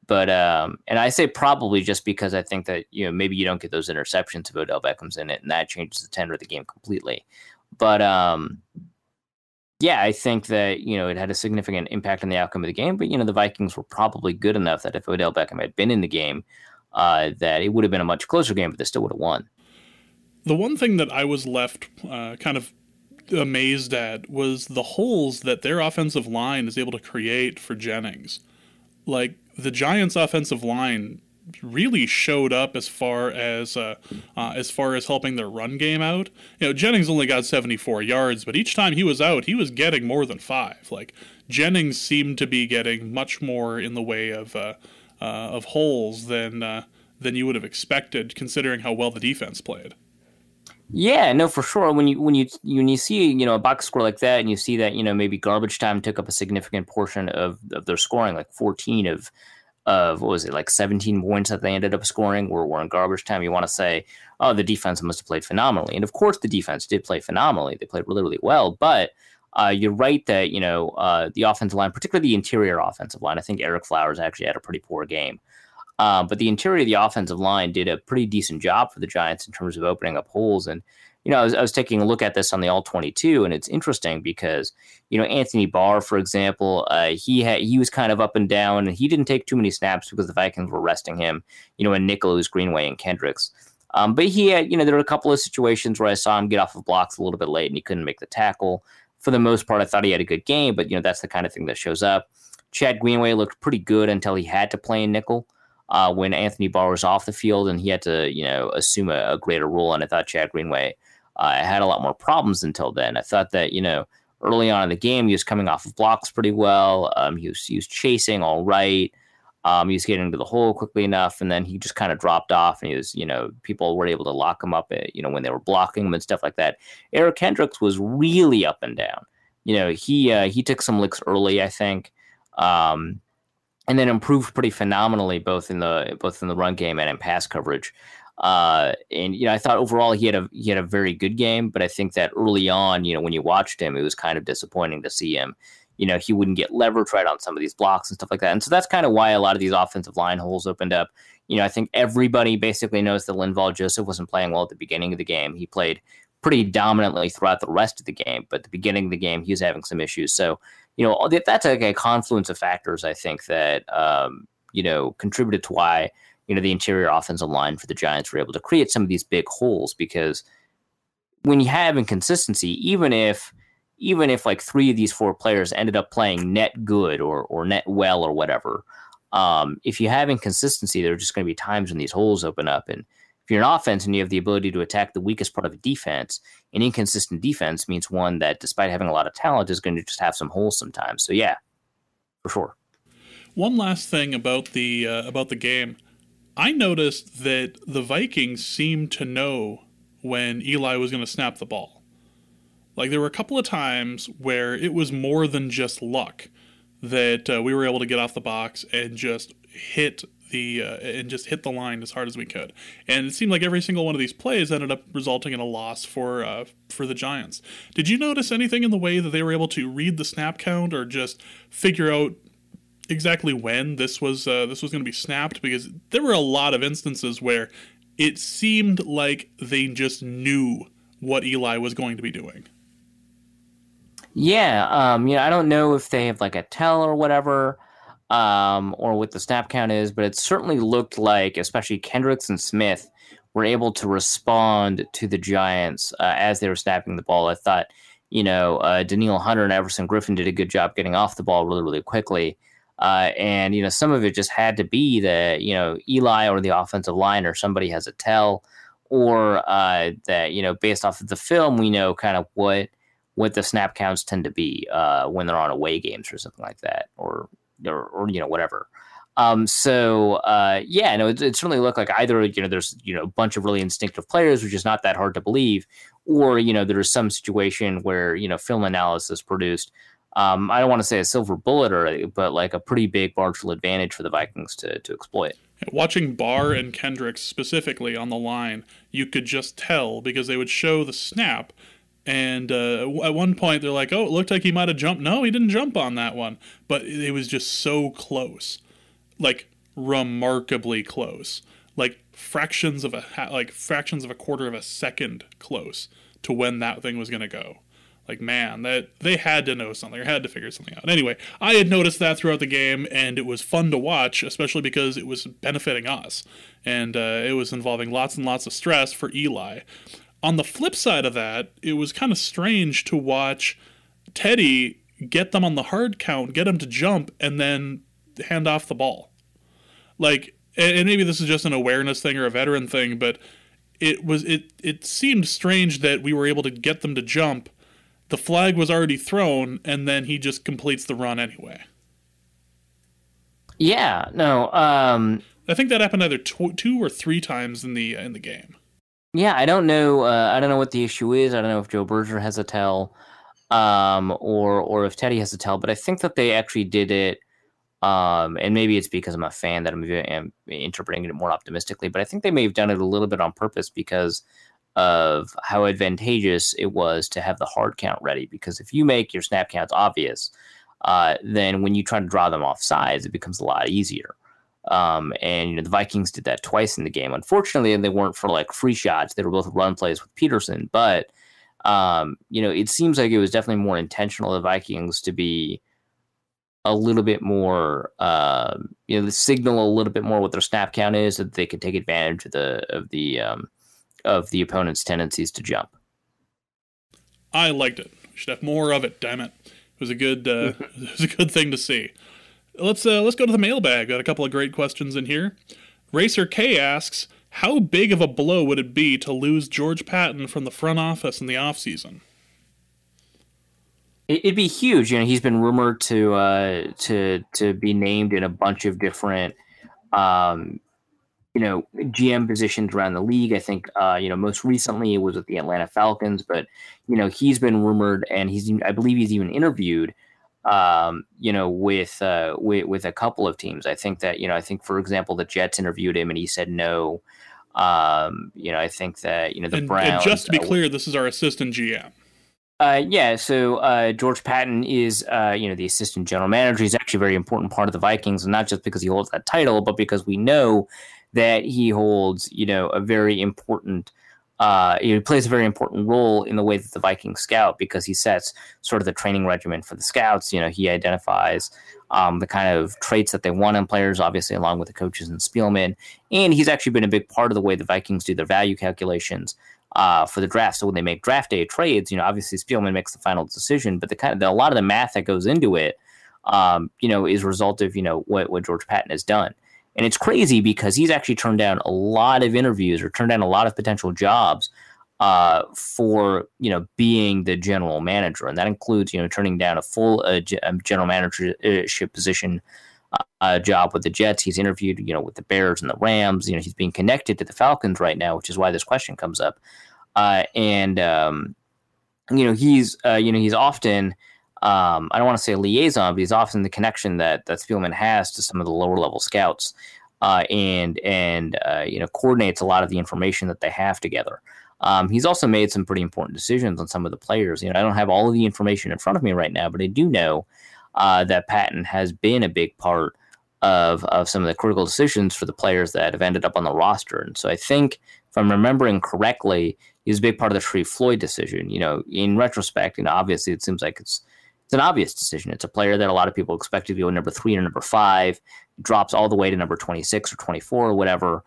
But um, and I say probably just because I think that you know maybe you don't get those interceptions if Odell Beckham's in it, and that changes the tenor of the game completely. But um, yeah, I think that you know it had a significant impact on the outcome of the game. But you know the Vikings were probably good enough that if Odell Beckham had been in the game, uh, that it would have been a much closer game, but they still would have won. The one thing that I was left uh, kind of amazed at was the holes that their offensive line is able to create for Jennings. Like the Giants' offensive line really showed up as far as uh, uh, as far as helping their run game out. You know, Jennings only got 74 yards, but each time he was out, he was getting more than five. Like Jennings seemed to be getting much more in the way of uh, uh of holes than uh, than you would have expected, considering how well the defense played. Yeah, no, for sure. When you when you when you see you know a box score like that, and you see that you know maybe garbage time took up a significant portion of of their scoring, like fourteen of of what was it like 17 points that they ended up scoring were, were in garbage time you want to say oh the defense must have played phenomenally. And of course the defense did play phenomenally. They played really really well but uh, you're right that you know uh, the offensive line particularly the interior offensive line i think Ereck Flowers actually had a pretty poor game uh, but the interior of the offensive line did a pretty decent job for the giants in terms of opening up holes and you know, I was, I was, taking a look at this on the all 22, and it's interesting because, you know, Anthony Barr, for example, uh, he had he was kind of up and down, and he didn't take too many snaps because the Vikings were resting him, you know, in nickels, Greenway, and Kendricks. Um, but he had, you know, there were a couple of situations where I saw him get off of blocks a little bit late, and he couldn't make the tackle. For the most part, I thought he had a good game, but you know, that's the kind of thing that shows up. Chad Greenway looked pretty good until he had to play in nickel. Uh, when Anthony Barr was off the field and he had to, you know, assume a, a greater role. And I thought Chad Greenway I had a lot more problems until then. I thought that, you know, early on in the game, he was coming off of blocks pretty well. Um, he, was, he was chasing all right. Um, he was getting to the hole quickly enough, and then he just kind of dropped off. And he was, you know, people were able to lock him up, eh, you know, when they were blocking him and stuff like that. Eric Kendricks was really up and down. You know, he uh, he took some licks early, I think, um, and then improved pretty phenomenally both in the both in the run game and in pass coverage. Uh, and you know, I thought overall he had a he had a very good game, but I think that early on, you know, when you watched him, it was kind of disappointing to see him. You know, he wouldn't get leverage right on some of these blocks and stuff like that, and so that's kind of why a lot of these offensive line holes opened up. You know, I think everybody basically knows that Linval Joseph wasn't playing well at the beginning of the game. He played pretty dominantly throughout the rest of the game, but the beginning of the game he was having some issues. So, you know, that's like a confluence of factors. I think that um, you know contributed to why you know the interior offensive line for the Giants were able to create some of these big holes because when you have inconsistency, even if even if like three of these four players ended up playing net good or or net well or whatever, um, if you have inconsistency, there are just going to be times when these holes open up. And if you're an offense and you have the ability to attack the weakest part of a defense, an inconsistent defense means one that, despite having a lot of talent, is going to just have some holes sometimes. So yeah, for sure. One last thing about the uh, about the game. I noticed that the Vikings seemed to know when Eli was going to snap the ball. Like there were a couple of times where it was more than just luck that uh, we were able to get off the box and just hit the uh, and just hit the line as hard as we could. And it seemed like every single one of these plays ended up resulting in a loss for uh, for the Giants. Did you notice anything in the way that they were able to read the snap count or just figure out exactly when this was uh, this was going to be snapped because there were a lot of instances where it seemed like they just knew what Eli was going to be doing. Yeah, um, you know, I don't know if they have like a tell or whatever, um, or what the snap count is, but it certainly looked like, especially Kendricks and Smith, were able to respond to the Giants uh, as they were snapping the ball. I thought, you know, uh, Hunter and Everson Griffen did a good job getting off the ball really, really quickly. Uh, and you know, some of it just had to be that you know Eli or the offensive line or somebody has a tell, or uh, that you know based off of the film we know kind of what what the snap counts tend to be uh, when they're on away games or something like that, or or, or you know whatever. Um, so uh, yeah, no, it, it, certainly looked like either you know there's you know a bunch of really instinctive players, which is not that hard to believe, or you know there is some situation where you know film analysis produced. Um, I don't want to say a silver bullet or but like a pretty big marginal advantage for the Vikings to to exploit. Watching Barr and Kendricks specifically on the line, you could just tell because they would show the snap and uh, at one point, they're like, "Oh, it looked like he might have jumped." No, he didn't jump on that one, but it was just so close, like remarkably close, like fractions of a like fractions of a quarter of a second close to when that thing was gonna go. Like man, that they had to know something or had to figure something out. Anyway, I had noticed that throughout the game, and it was fun to watch, especially because it was benefiting us, and uh, it was involving lots and lots of stress for Eli on the flip side of that, it was kind of strange to watch Teddy get them on the hard count, get them to jump, and then hand off the ball. Like, and maybe this is just an awareness thing or a veteran thing, but it was it it seemed strange that we were able to get them to jump. The flag was already thrown, and then he just completes the run anyway. Yeah, no. Um, I think that happened either tw- two or three times in the in the game. Yeah, I don't know. Uh, I don't know what the issue is. I don't know if Joe Berger has a tell, um, or or if Teddy has a tell. But I think that they actually did it. Um, and maybe it's because I'm a fan that I'm, I'm interpreting it more optimistically. But I think they may have done it a little bit on purpose because of how advantageous it was to have the hard count ready. Because if you make your snap counts obvious, uh, then when you try to draw them off sides, it becomes a lot easier. Um, and you know the Vikings did that twice in the game. Unfortunately, and they weren't for like free shots; they were both run plays with Peterson. But um, you know, it seems like it was definitely more intentional of the Vikings to be a little bit more, uh, you know, the signal a little bit more what their snap count is, so that they could take advantage of the of the um, of the opponent's tendencies to jump. I liked it. We should have more of it. Damn it! It was a good uh, <laughs> it was a good thing to see let's uh, let's go to the mailbag. Got a couple of great questions in here. Racer K asks, "How big of a blow would it be to lose George Paton from the front office in the offseason? It'd be huge. You know, he's been rumored to uh, to to be named in a bunch of different, um, you know, GM positions around the league. I think, uh, you know, most recently it was with the Atlanta Falcons, but you know, he's been rumored, and he's I believe he's even interviewed um, you know, with, uh, with with a couple of teams. I think that you know, I think for example, the Jets interviewed him and he said no. Um, you know, I think that you know the and, Browns. And just to be uh, clear, this is our assistant GM. Uh, yeah, so uh, George Paton is, uh, you know, the assistant general manager. He's actually a very important part of the Vikings, and not just because he holds that title, but because we know that he holds, you know, a very important uh, he plays a very important role in the way that the Vikings scout because he sets sort of the training regimen for the scouts. You know, he identifies um, the kind of traits that they want in players, obviously, along with the coaches and Spielman. And he's actually been a big part of the way the Vikings do their value calculations uh, for the draft. So when they make draft day trades, you know, obviously Spielman makes the final decision, but the kind of the, a lot of the math that goes into it, um, you know, is a result of you know what what George Paton has done. And it's crazy because he's actually turned down a lot of interviews or turned down a lot of potential jobs uh, for you know being the general manager, and that includes you know turning down a full uh, general managership position uh, job with the Jets. He's interviewed you know with the Bears and the Rams. You know he's being connected to the Falcons right now, which is why this question comes up. Uh, and um, you know he's uh, you know he's often um, I don't want to say liaison, but he's often the connection that that Spielman has to some of the lower level scouts, uh, and and uh, you know coordinates a lot of the information that they have together. Um, he's also made some pretty important decisions on some of the players. You know, I don't have all of the information in front of me right now, but I do know uh, that Paton has been a big part of of some of the critical decisions for the players that have ended up on the roster. And so I think, if I'm remembering correctly, he was a big part of the Sharrif Floyd decision. You know, in retrospect, you know, obviously it seems like it's it's an obvious decision. It's a player that a lot of people expect to go number three or number five, drops all the way to number 26 or 24 or whatever,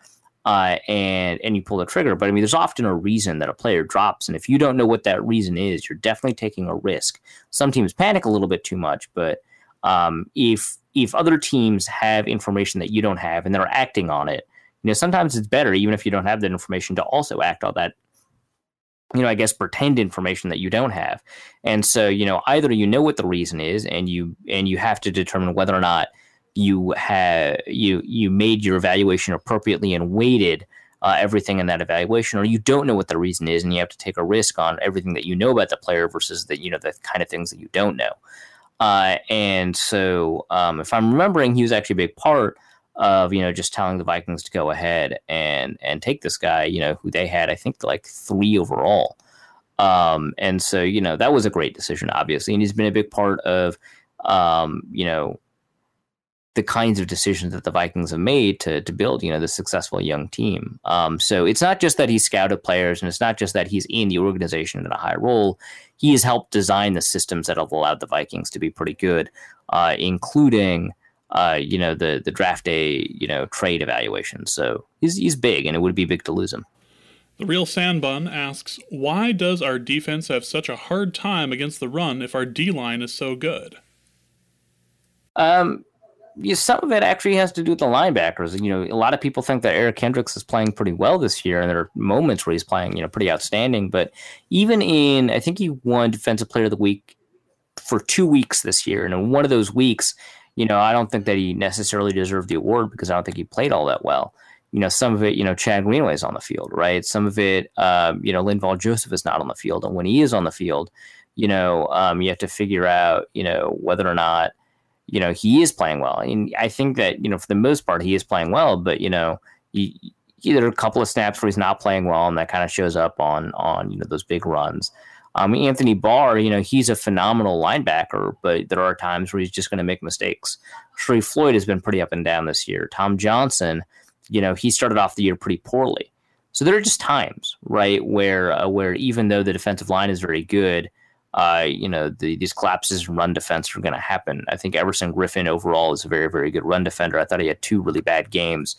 uh, and and you pull the trigger. But I mean, there's often a reason that a player drops, and if you don't know what that reason is, you're definitely taking a risk. Some teams panic a little bit too much, but um, if if other teams have information that you don't have and they're acting on it, you know, sometimes it's better, even if you don't have that information, to also act on that you know, I guess pretend information that you don't have. And so, you know, either you know what the reason is and you and you have to determine whether or not you have you you made your evaluation appropriately and weighted uh, everything in that evaluation, or you don't know what the reason is, and you have to take a risk on everything that you know about the player versus the you know the kind of things that you don't know. Uh, and so, um, if I'm remembering, he was actually a big part of you know just telling the Vikings to go ahead and and take this guy, you know, who they had I think like three overall. Um, and so you know that was a great decision, obviously, and he's been a big part of um, you know the kinds of decisions that the Vikings have made to to build, you know, the successful young team. Um, so it's not just that he's scouted players, and it's not just that he's in the organization in a high role. He has helped design the systems that have allowed the Vikings to be pretty good, uh, including, uh, you know, the the draft day, you know, trade evaluation. So he's he's big, and it would be big to lose him. The real Sandbun asks, why does our defense have such a hard time against the run if our D line is so good? Um, yeah, some of it actually has to do with the linebackers. You know, a lot of people think that Eric Kendricks is playing pretty well this year, and there are moments where he's playing, you know, pretty outstanding. But even in, I think he won Defensive Player of the Week for two weeks this year, and in one of those weeks, you know, I don't think that he necessarily deserved the award because I don't think he played all that well. You know, some of it, you know, Chad Greenway is on the field, right? Some of it, um, you know, Linval Joseph is not on the field, and when he is on the field, you know, um, you have to figure out, you know, whether or not you know, he is playing well. And I think that, you know, for the most part, he is playing well, but, you know, he, there are a couple of snaps where he's not playing well, and that kind of shows up on, on, you know, those big runs. Um, Anthony Barr, you know, he's a phenomenal linebacker, but there are times where he's just going to make mistakes. Sharrif Floyd has been pretty up and down this year. Tom Johnson, you know, he started off the year pretty poorly. So there are just times, right, where uh, where even though the defensive line is very good, uh, you know, the, these collapses in run defense are going to happen. I think Everson Griffen overall is a very, very good run defender. I thought he had two really bad games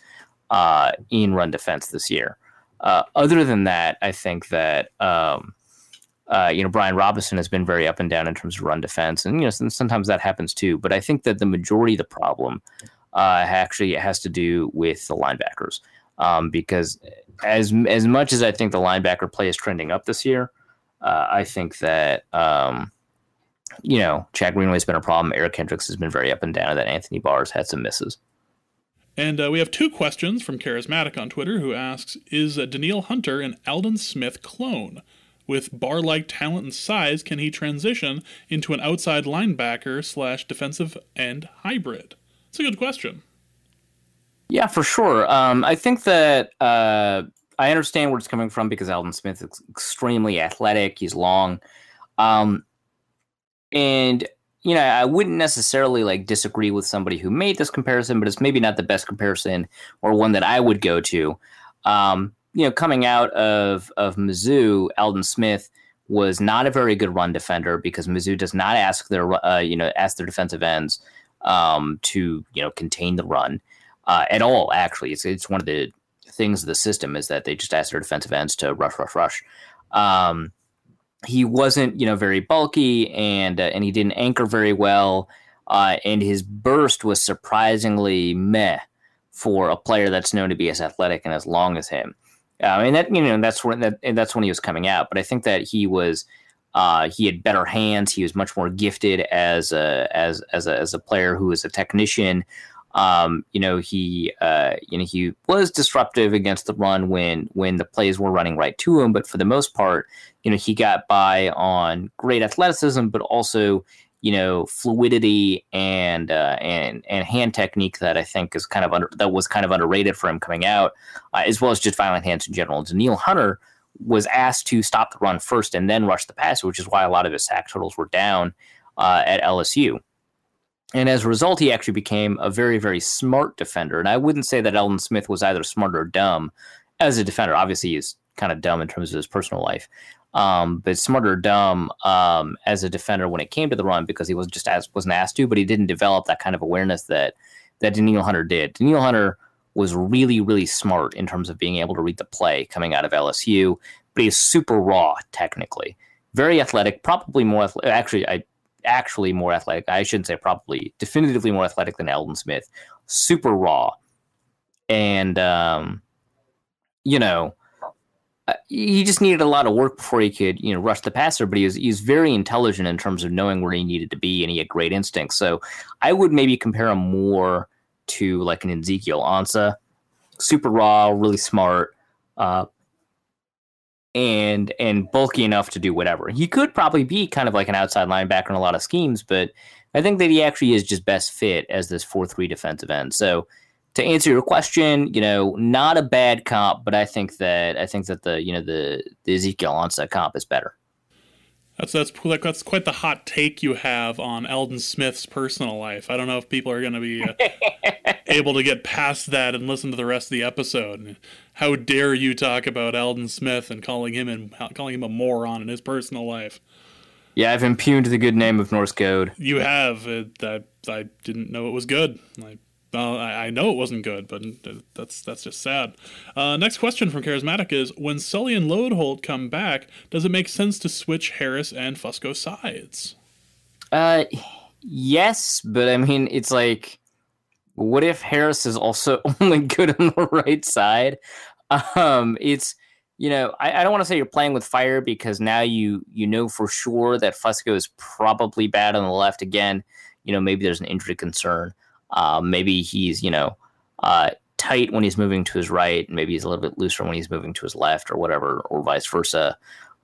uh, in run defense this year. Uh, other than that, I think that um, uh, you know Brian Robison has been very up and down in terms of run defense, and you know sometimes that happens too. But I think that the majority of the problem uh, actually has to do with the linebackers, um, because as as much as I think the linebacker play is trending up this year, uh, I think that um, you know Chad Greenway's been a problem. Eric Kendricks has been very up and down, and that Anthony Barr's had some misses. And uh, we have two questions from Charismatic on Twitter, who asks: Is uh, Danielle Hunter an Aldon Smith clone? With Barr like talent and size, can he transition into an outside linebacker slash defensive end hybrid? It's a good question. Yeah, for sure. Um, I think that uh, I understand where it's coming from because Aldon Smith is extremely athletic. He's long. Um, and you know, I wouldn't necessarily like disagree with somebody who made this comparison, but it's maybe not the best comparison or one that I would go to. Um, you know, coming out of of Mizzou, Aldon Smith was not a very good run defender because Mizzou does not ask their uh, you know ask their defensive ends um, to you know contain the run uh, at all. Actually, it's it's one of the things of the system is that they just ask their defensive ends to rush, rush, rush. Um, he wasn't, you know, very bulky and uh, and he didn't anchor very well, uh, and his burst was surprisingly meh for a player that's known to be as athletic and as long as him. Uh, and that you know that's when that, that's when he was coming out. But I think that he was uh, he had better hands. He was much more gifted as a as as a, as a player who was a technician. Um, you know, he uh, you know he was disruptive against the run when when the plays were running right to him, but for the most part, you know, he got by on great athleticism, but also you know fluidity and uh, and and hand technique that I think is kind of under that was kind of underrated for him coming out, uh, as well as just violent hands in general. Danielle Hunter was asked to stop the run first and then rush the pass, which is why a lot of his sack totals were down uh, at LSU. And as a result, he actually became a very, very smart defender. And I wouldn't say that Aldon Smith was either smart or dumb as a defender. Obviously, he's kind of dumb in terms of his personal life, um, but smart or dumb um, as a defender when it came to the run because he was just as wasn't asked to, but he didn't develop that kind of awareness that that Danielle Hunter did. Danielle Hunter was really, really smart in terms of being able to read the play coming out of LSU, but he's super raw technically, very athletic, probably more. Actually, I actually more athletic. I shouldn't say probably, definitively more athletic than Aldon Smith. Super raw, and um, you know, uh, he just needed a lot of work before he could, you know, rush the passer. But he was he was very intelligent in terms of knowing where he needed to be, and he had great instincts. So I would maybe compare him more to like an Ezekiel Ansah, super raw, really smart, uh, and and bulky enough to do whatever. He could probably be kind of like an outside linebacker in a lot of schemes, but I think that he actually is just best fit as this four three defensive end. So to answer your question, you know, not a bad comp, but I think that I think that the you know the the Ezekiel Ansah comp is better. That's that's that's quite the hot take you have on Aldon Smith's personal life. I don't know if people are going to be uh, <laughs> able to get past that and listen to the rest of the episode. How dare you talk about Aldon Smith and calling him and calling him a moron in his personal life? Yeah, I've impugned the good name of Norse code. You have. It, I, I didn't know it was good. I well, I, I, know it wasn't good, but that's that's just sad. Uh, next question from Charismatic is: When Sully and Loadholt come back, does it make sense to switch Harris and Fusco sides? Uh, yes, but I mean, it's like, what if Harris is also <laughs> only good on the right side? Um, it's you know, I, I don't want to say you're playing with fire because now you you know for sure that Fusco is probably bad on the left again. You know, maybe there's an injury concern. Uh, maybe he's, you know, uh, tight when he's moving to his right. Maybe he's a little bit looser when he's moving to his left or whatever, or vice versa.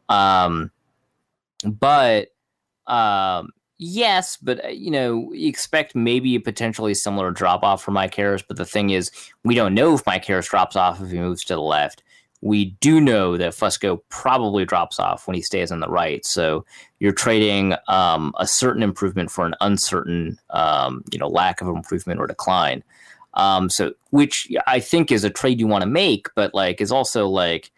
Um, but um, yes, but uh, you know, expect maybe a potentially similar drop off for Mike Harris. But the thing is, we don't know if Mike Harris drops off if he moves to the left we do know that Fusco probably drops off when he stays on the right. So you're trading um, a certain improvement for an uncertain, um, you know, lack of improvement or decline. Um, so which I think is a trade you want to make, but like is also like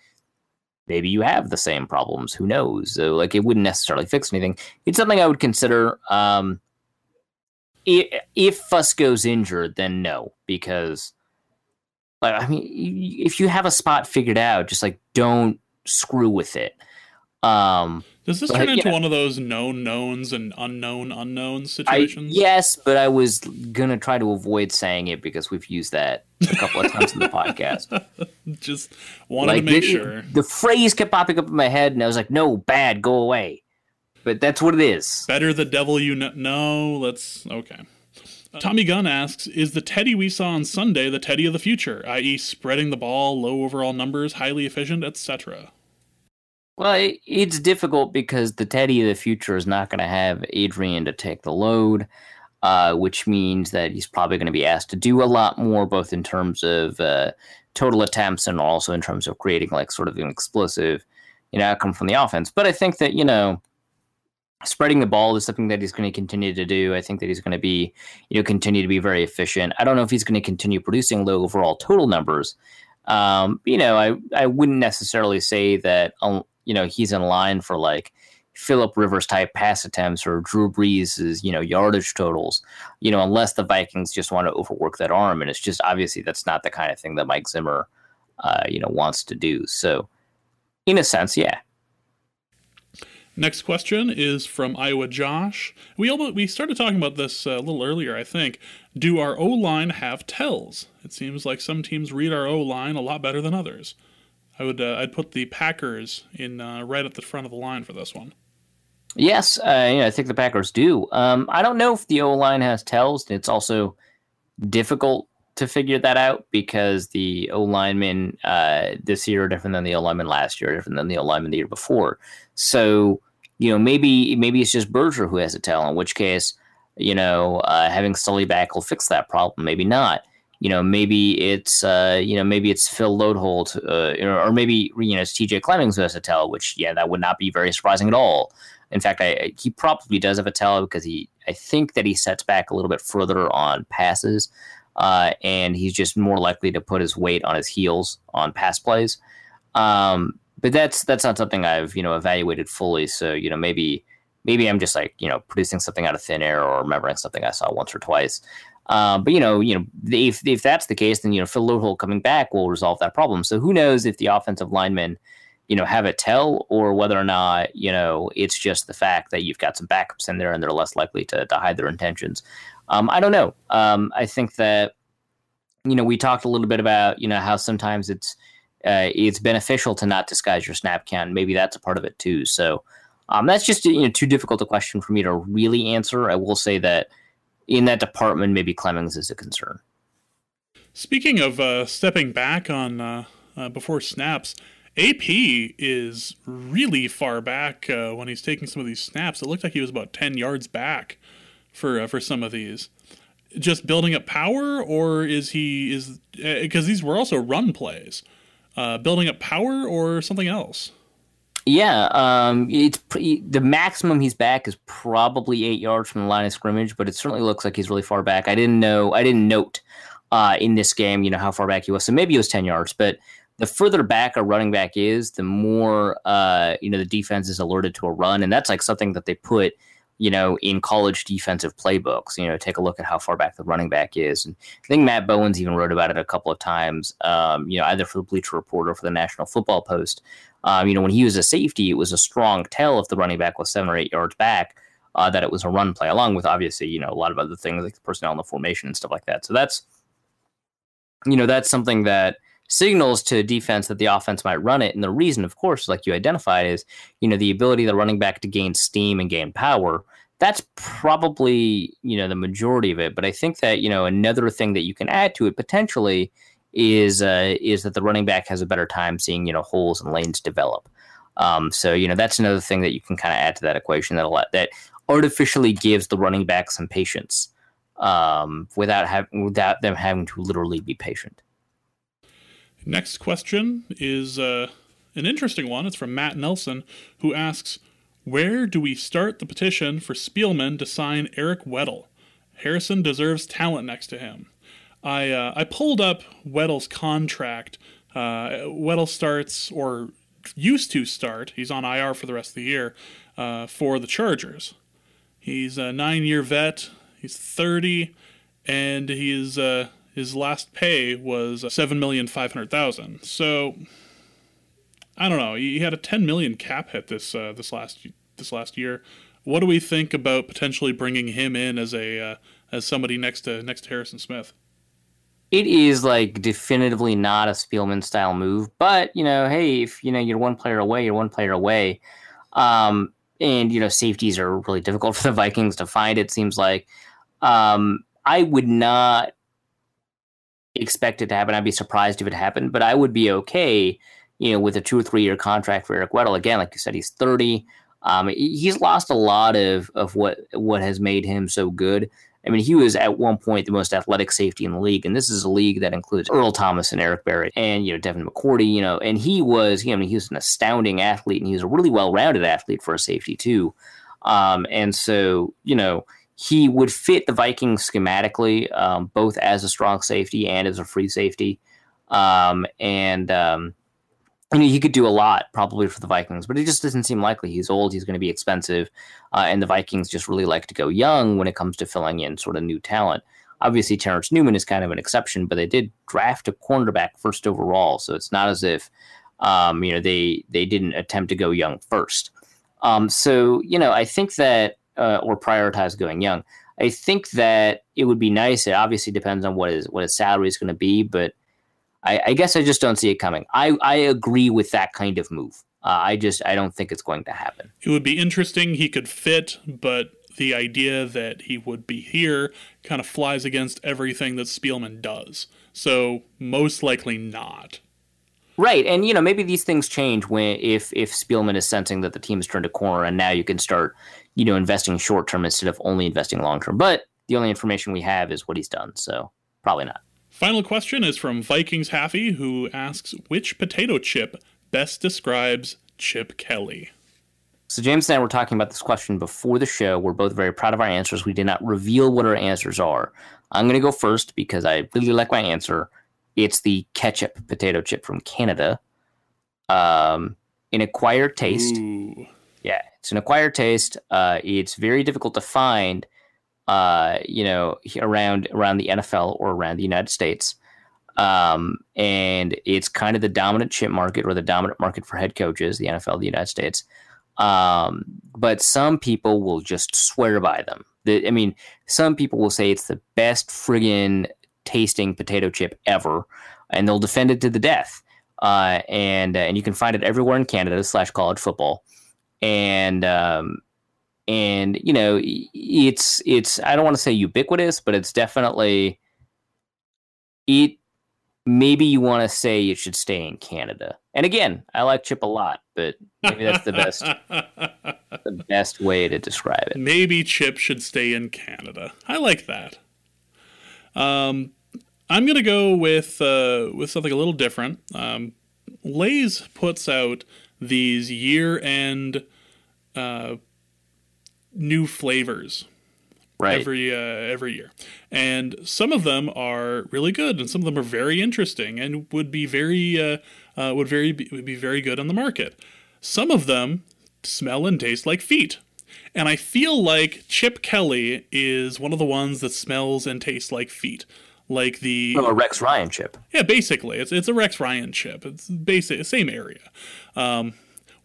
maybe you have the same problems. Who knows? So like it wouldn't necessarily fix anything. It's something I would consider. Um, if Fusco's injured, then no, because like, I mean, if you have a spot figured out, just like don't screw with it. Um, Does this but, turn into know, one of those known knowns and unknown unknowns situations? I, yes, but I was gonna try to avoid saying it because we've used that a couple of times in the podcast. <laughs> Just wanted like, to make the, sure. The phrase kept popping up in my head, and I was like, "No, bad, go away." But that's what it is. Better the devil you know. No, let's okay. Tommy Gunn asks Is the Teddy we saw on Sunday the Teddy of the future, i.e., spreading the ball, low overall numbers, highly efficient, etc.? Well, it's difficult because the Teddy of the future is not going to have Adrian to take the load, uh, which means that he's probably going to be asked to do a lot more, both in terms of uh, total attempts and also in terms of creating like sort of an explosive you know outcome from the offense. But I think that you know spreading the ball is something that he's going to continue to do. I think that he's going to be, you know, continue to be very efficient. I don't know if he's going to continue producing low overall total numbers. Um, you know, I I wouldn't necessarily say that um, you know he's in line for like Philip Rivers type pass attempts or Drew Brees' you know yardage totals. You know, unless the Vikings just want to overwork that arm, and it's just obviously that's not the kind of thing that Mike Zimmer, uh, you know, wants to do. So, in a sense, yeah, Next question is from Iowa Josh. We almost, we started talking about this uh, a little earlier, I think. Do our O line have tells? It seems like some teams read our O line a lot better than others. I would uh, I'd put the Packers in uh, right at the front of the line for this one. Yes, uh, yeah, I think the Packers do. Um, I don't know if the O line has tells. It's also difficult to figure that out because the O linemen uh, this year are different than the O linemen last year, different than the O linemen the year before. So you know, maybe maybe it's just Berger who has a tell. In which case, you know, uh, having Sully back will fix that problem. Maybe not. You know, maybe it's uh, you know maybe it's Phil Loadholt, uh, or maybe you know it's T.J. Clemmings who has a tell. Which yeah, that would not be very surprising at all. In fact, I, he probably does have a tell because he I think that he sets back a little bit further on passes, uh, and he's just more likely to put his weight on his heels on pass plays. Um, but that's that's not something I've you know evaluated fully. So you know maybe maybe I'm just like you know producing something out of thin air or remembering something I saw once or twice. Um, but you know, you know, if if that's the case, then you know Phil Loadholt coming back will resolve that problem. So who knows if the offensive linemen, you know, have it tell, or whether or not you know it's just the fact that you've got some backups in there and they're less likely to, to hide their intentions. Um, I don't know. Um, I think that you know we talked a little bit about you know how sometimes it's uh, it's beneficial to not disguise your snap count. Maybe that's a part of it too. So um, that's just you know too difficult a question for me to really answer. I will say that in that department, maybe Clemmings is a concern. Speaking of uh, stepping back on uh, uh before snaps, AP is really far back uh, when he's taking some of these snaps. It looked like he was about ten yards back for uh, for some of these. Just building up power, or is he is because these were also run plays, uh, building up power, or something else? Yeah, um, it's pre- the maximum he's back is probably eight yards from the line of scrimmage, but it certainly looks like he's really far back. I didn't know, I didn't note uh, in this game, you know, how far back he was. So maybe it was ten yards, but the further back a running back is, the more uh, you know the defense is alerted to a run, and that's like something that they put you know, in college defensive playbooks. You know, take a look at how far back the running back is. And I think Matt Bowens even wrote about it a couple of times, um, you know, either for the Bleacher Report or for the National Football Post. Um, you know, when he was a safety, it was a strong tell if the running back was seven or eight yards back uh, that it was a run play, along with obviously, you know, a lot of other things like the personnel in the formation and stuff like that. So that's, you know, that's something that signals to defense that the offense might run it. And the reason, of course, like you identified, is you know the ability of the running back to gain steam and gain power. That's probably you know the majority of it. But I think that you know another thing that you can add to it potentially is uh, is that the running back has a better time seeing you know holes and lanes develop. Um, so you know that's another thing that you can kind of add to that equation that that artificially gives the running back some patience um, without having without them having to literally be patient. Next question is uh, an interesting one. It's from Matt Nelson, who asks, "Where do we start the petition for Spielman to sign Eric Weddle? Harrison deserves talent next to him." I uh, I pulled up Weddle's contract. Uh, Weddle starts or used to start. He's on IR for the rest of the year uh, for the Chargers. He's a nine-year vet. He's 30, and he is uh, his last pay was seven million five hundred thousand. So I don't know. He had a ten million cap hit this uh, this last this last year. What do we think about potentially bringing him in as a uh, as somebody next to next to Harrison Smith? It is like definitively not a Spielman style move, but you know, hey, if you know you're one player away, you're one player away. Um, and you know, safeties are really difficult <laughs> for the Vikings to find. It seems like um, I would not expect it to happen. I'd be surprised if it happened, but I would be okay, you know, with a two or three year contract for Eric Weddle. Again, like you said, he's 30. Um, he's lost a lot of, of what what has made him so good. I mean, he was at one point the most athletic safety in the league, and this is a league that includes Earl Thomas and Eric Berry and you know Devin McCourty. You know, and he was, you know, he was an astounding athlete, and he was a really well rounded athlete for a safety too. Um, and so, you know, he would fit the Vikings schematically, um, both as a strong safety and as a free safety. Um, and um, you know, he could do a lot probably for the Vikings, but it just doesn't seem likely. He's old, he's going to be expensive, uh, and the Vikings just really like to go young when it comes to filling in sort of new talent. Obviously, Terrence Newman is kind of an exception, but they did draft a cornerback first overall, so it's not as if um, you know they they didn't attempt to go young first. Um, so you know, I think that uh, or prioritize going young. I think that it would be nice. It obviously depends on what his what his salary is going to be, but I, I, guess I just don't see it coming. I, I agree with that kind of move. Uh, I just I don't think it's going to happen. It would be interesting. He could fit, but the idea that he would be here kind of flies against everything that Spielman does. So most likely not. Right, and you know maybe these things change when if if Spielman is sensing that the team has turned a corner and now you can start you know, investing short term instead of only investing long term. But the only information we have is what he's done, so probably not. Final question is from Vikings Happy, who asks which potato chip best describes Chip Kelly. So James and I were talking about this question before the show. We're both very proud of our answers. We did not reveal what our answers are. I'm going to go first because I really like my answer. It's the ketchup potato chip from Canada. Um, an acquired taste. Ooh. Yeah, it's an acquired taste. Uh, it's very difficult to find, uh, you know, around around the NFL or around the United States. Um, and it's kind of the dominant chip market or the dominant market for head coaches, the NFL, the United States. Um, but some people will just swear by them. The, I mean, some people will say it's the best friggin' tasting potato chip ever, and they'll defend it to the death. Uh, and uh, and you can find it everywhere in Canada slash college football, and um, and you know it's it's I don't want to say ubiquitous, but it's definitely it. Maybe you want to say it should stay in Canada. And again, I like chip a lot, but maybe that's the best <laughs> the best way to describe it. Maybe chip should stay in Canada. I like that. Um, I'm gonna go with uh, with something a little different. Um, Lay's puts out these year-end uh, new flavors Right. every uh, every year, and some of them are really good, and some of them are very interesting, and would be very uh, uh, would very be, would be very good on the market. Some of them smell and taste like feet, and I feel like Chip Kelly is one of the ones that smells and tastes like feet, like the From a Rex Ryan chip. yeah, basically, it's it's a Rex Ryan chip. It's basic same area. Um,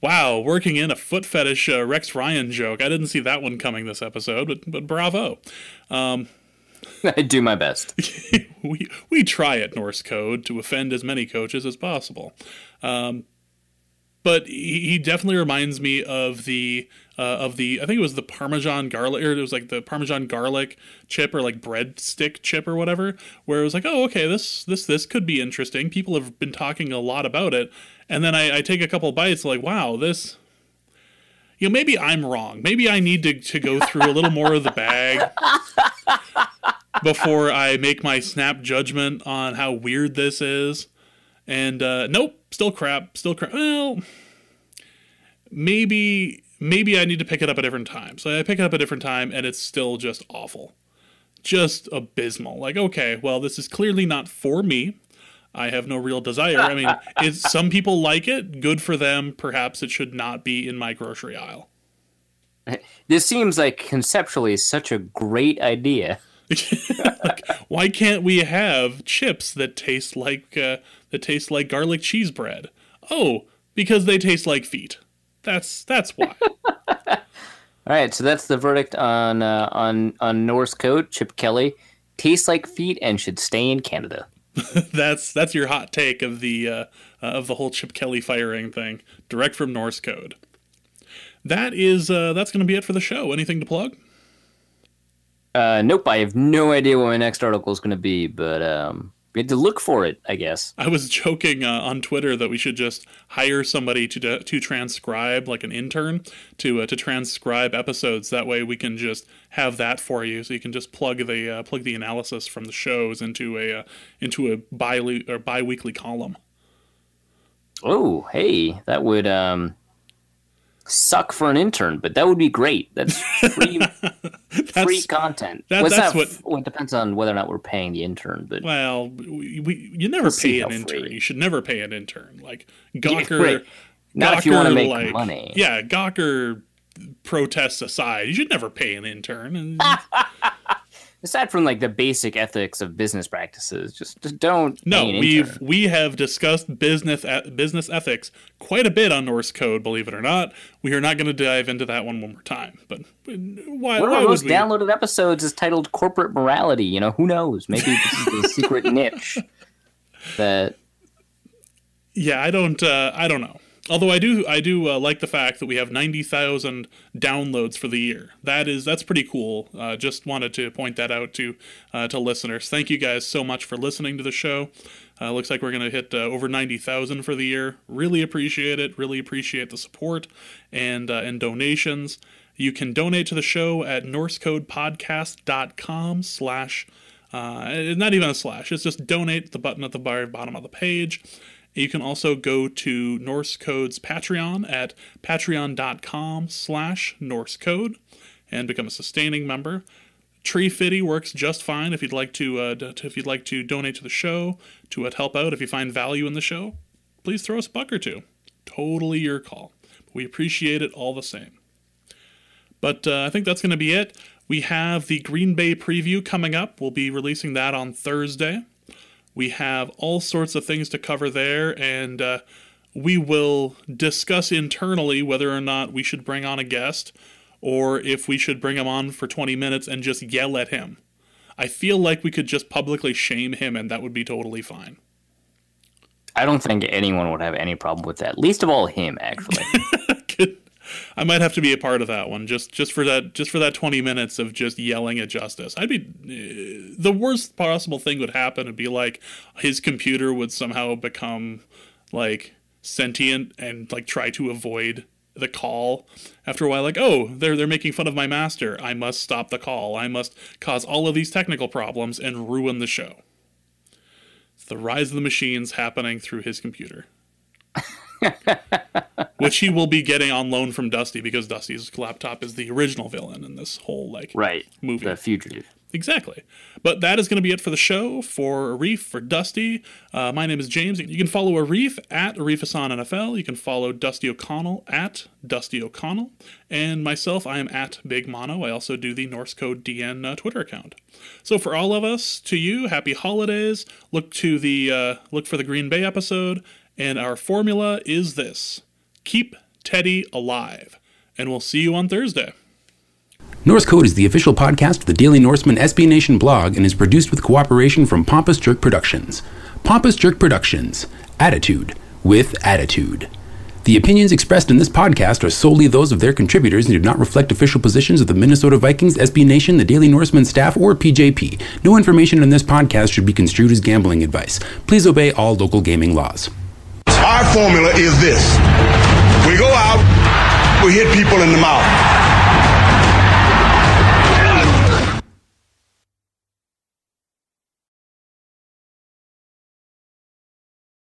wow, working in a foot fetish uh, Rex Ryan joke. I didn't see that one coming this episode, but but bravo. <laughs> I do my best. <laughs> we we try at Norse Code to offend as many coaches as possible. Um, but he, definitely reminds me of the uh, of the I think it was the Parmesan garlic or it was like the Parmesan garlic chip or like breadstick chip or whatever, where it was like, oh okay, this this this could be interesting. People have been talking a lot about it, and then I, I take a couple bites, like wow, this. You know, maybe I'm wrong. Maybe I need to, to go through a little more of the bag <laughs> before I make my snap judgment on how weird this is. And uh, nope, still crap, still crap. Well, maybe maybe I need to pick it up a different time. So I pick it up a different time, and it's still just awful, just abysmal. Like okay, well this is clearly not for me. I have no real desire. I mean, <laughs> it's some people like it. Good for them. Perhaps it should not be in my grocery aisle. <laughs> This seems like conceptually such a great idea. <laughs> like, why can't we have chips that taste like uh, that taste like garlic cheese bread? Oh, because they taste like feet. That's that's why. <laughs> All right, so that's the verdict on uh, on on Norse Code. Chip Kelly tastes like feet and should stay in Canada. <laughs> that's that's your hot take of the uh, uh, of the whole Chip Kelly firing thing, direct from Norse Code. That is uh, that's going to be it for the show. Anything to plug? Uh, nope, I have no idea what my next article is going to be, but um, we had to look for it, I guess. I was joking uh, on Twitter that we should just hire somebody to to transcribe, like an intern, to uh, to transcribe episodes. That way, we can just have that for you, so you can just plug the uh, plug the analysis from the shows into a uh, into a bi or bi-weekly column. Oh, hey, that would um, suck for an intern, but that would be great. That's free, <laughs> free content. that- What's that's that? what- Well, it depends on whether or not we're paying the intern, but Well, we, we you never pay an intern. free. You should never pay an intern. Like Gawker, right. Not if you wanna Gawker, make like, money. Yeah, Gawker protests aside, you should never pay an intern. <laughs> And aside from like the basic ethics of business practices, just, just don't. No, we've intern. we have discussed business business ethics quite a bit on Norse Code. Believe it or not, we are not going to dive into that one one more time. But why? One of the most downloaded episodes is titled "Corporate Morality." You know, who knows? Maybe this is the secret <laughs> niche that yeah, I don't. Uh, I don't know. Although I do, I do uh, like the fact that we have ninety thousand downloads for the year. That is that's pretty cool. Uh, just wanted to point that out to uh, to listeners. Thank you guys so much for listening to the show. Uh, looks like we're going to hit uh, over ninety thousand for the year. Really appreciate it. Really appreciate the support and uh, and donations. You can donate to the show at norsecodepodcast.com slash uh, not even a slash. It's just donate the button at the bottom of the page. You can also go to Norse Code's Patreon at patreon.com slash Norse Code and become a sustaining member. Tree Fitty works just fine if you'd like to, uh, if you'd like to donate to the show to uh, help out if you find value in the show. Please throw us a buck or two. Totally your call. We appreciate it all the same. But uh, I think that's going to be it. We have the Green Bay preview coming up. We'll be releasing that on Thursday. We have all sorts of things to cover there, and uh, we will discuss internally whether or not we should bring on a guest or if we should bring him on for 20 minutes and just yell at him. I feel like we could just publicly shame him and that would be totally fine. I don't think anyone would have any problem with that. Least of all him, actually. <laughs> I might have to be a part of that one just just for that just for that 20 minutes of just yelling at justice. I'd be uh, the worst possible thing would happen would be like his computer would somehow become like sentient and like try to avoid the call after a while like oh they're they're making fun of my master. I must stop the call. I must cause all of these technical problems and ruin the show. It's the rise of the machines happening through his computer <laughs> which he will be getting on loan from dusty because dusty's laptop is the original villain in this whole like right movie the fugitive Exactly. But that is going to be it for the show. For Arif, for Dusty, uh, my name is James. You can follow Arif at Arif Hasan NFL. You can follow Dusty O'Connell at Dusty O'Connell. And myself, I am at Big Mono. I also do the Norse Code DN uh, Twitter account. So for all of us, to you, happy holidays. Look to the uh, look for the Green Bay episode. And our formula is this: keep Teddy alive. And we'll see you on Thursday. Norse Code is the official podcast of the Daily Norseman SB Nation blog and is produced with cooperation from Pompous Jerk Productions. Pompous Jerk Productions. Attitude with attitude. The opinions expressed in this podcast are solely those of their contributors and do not reflect official positions of the Minnesota Vikings, SB Nation, the Daily Norseman staff, or PJP. No information in this podcast should be construed as gambling advice. Please obey all local gaming laws. Our formula is this we go out, we hit people in the mouth.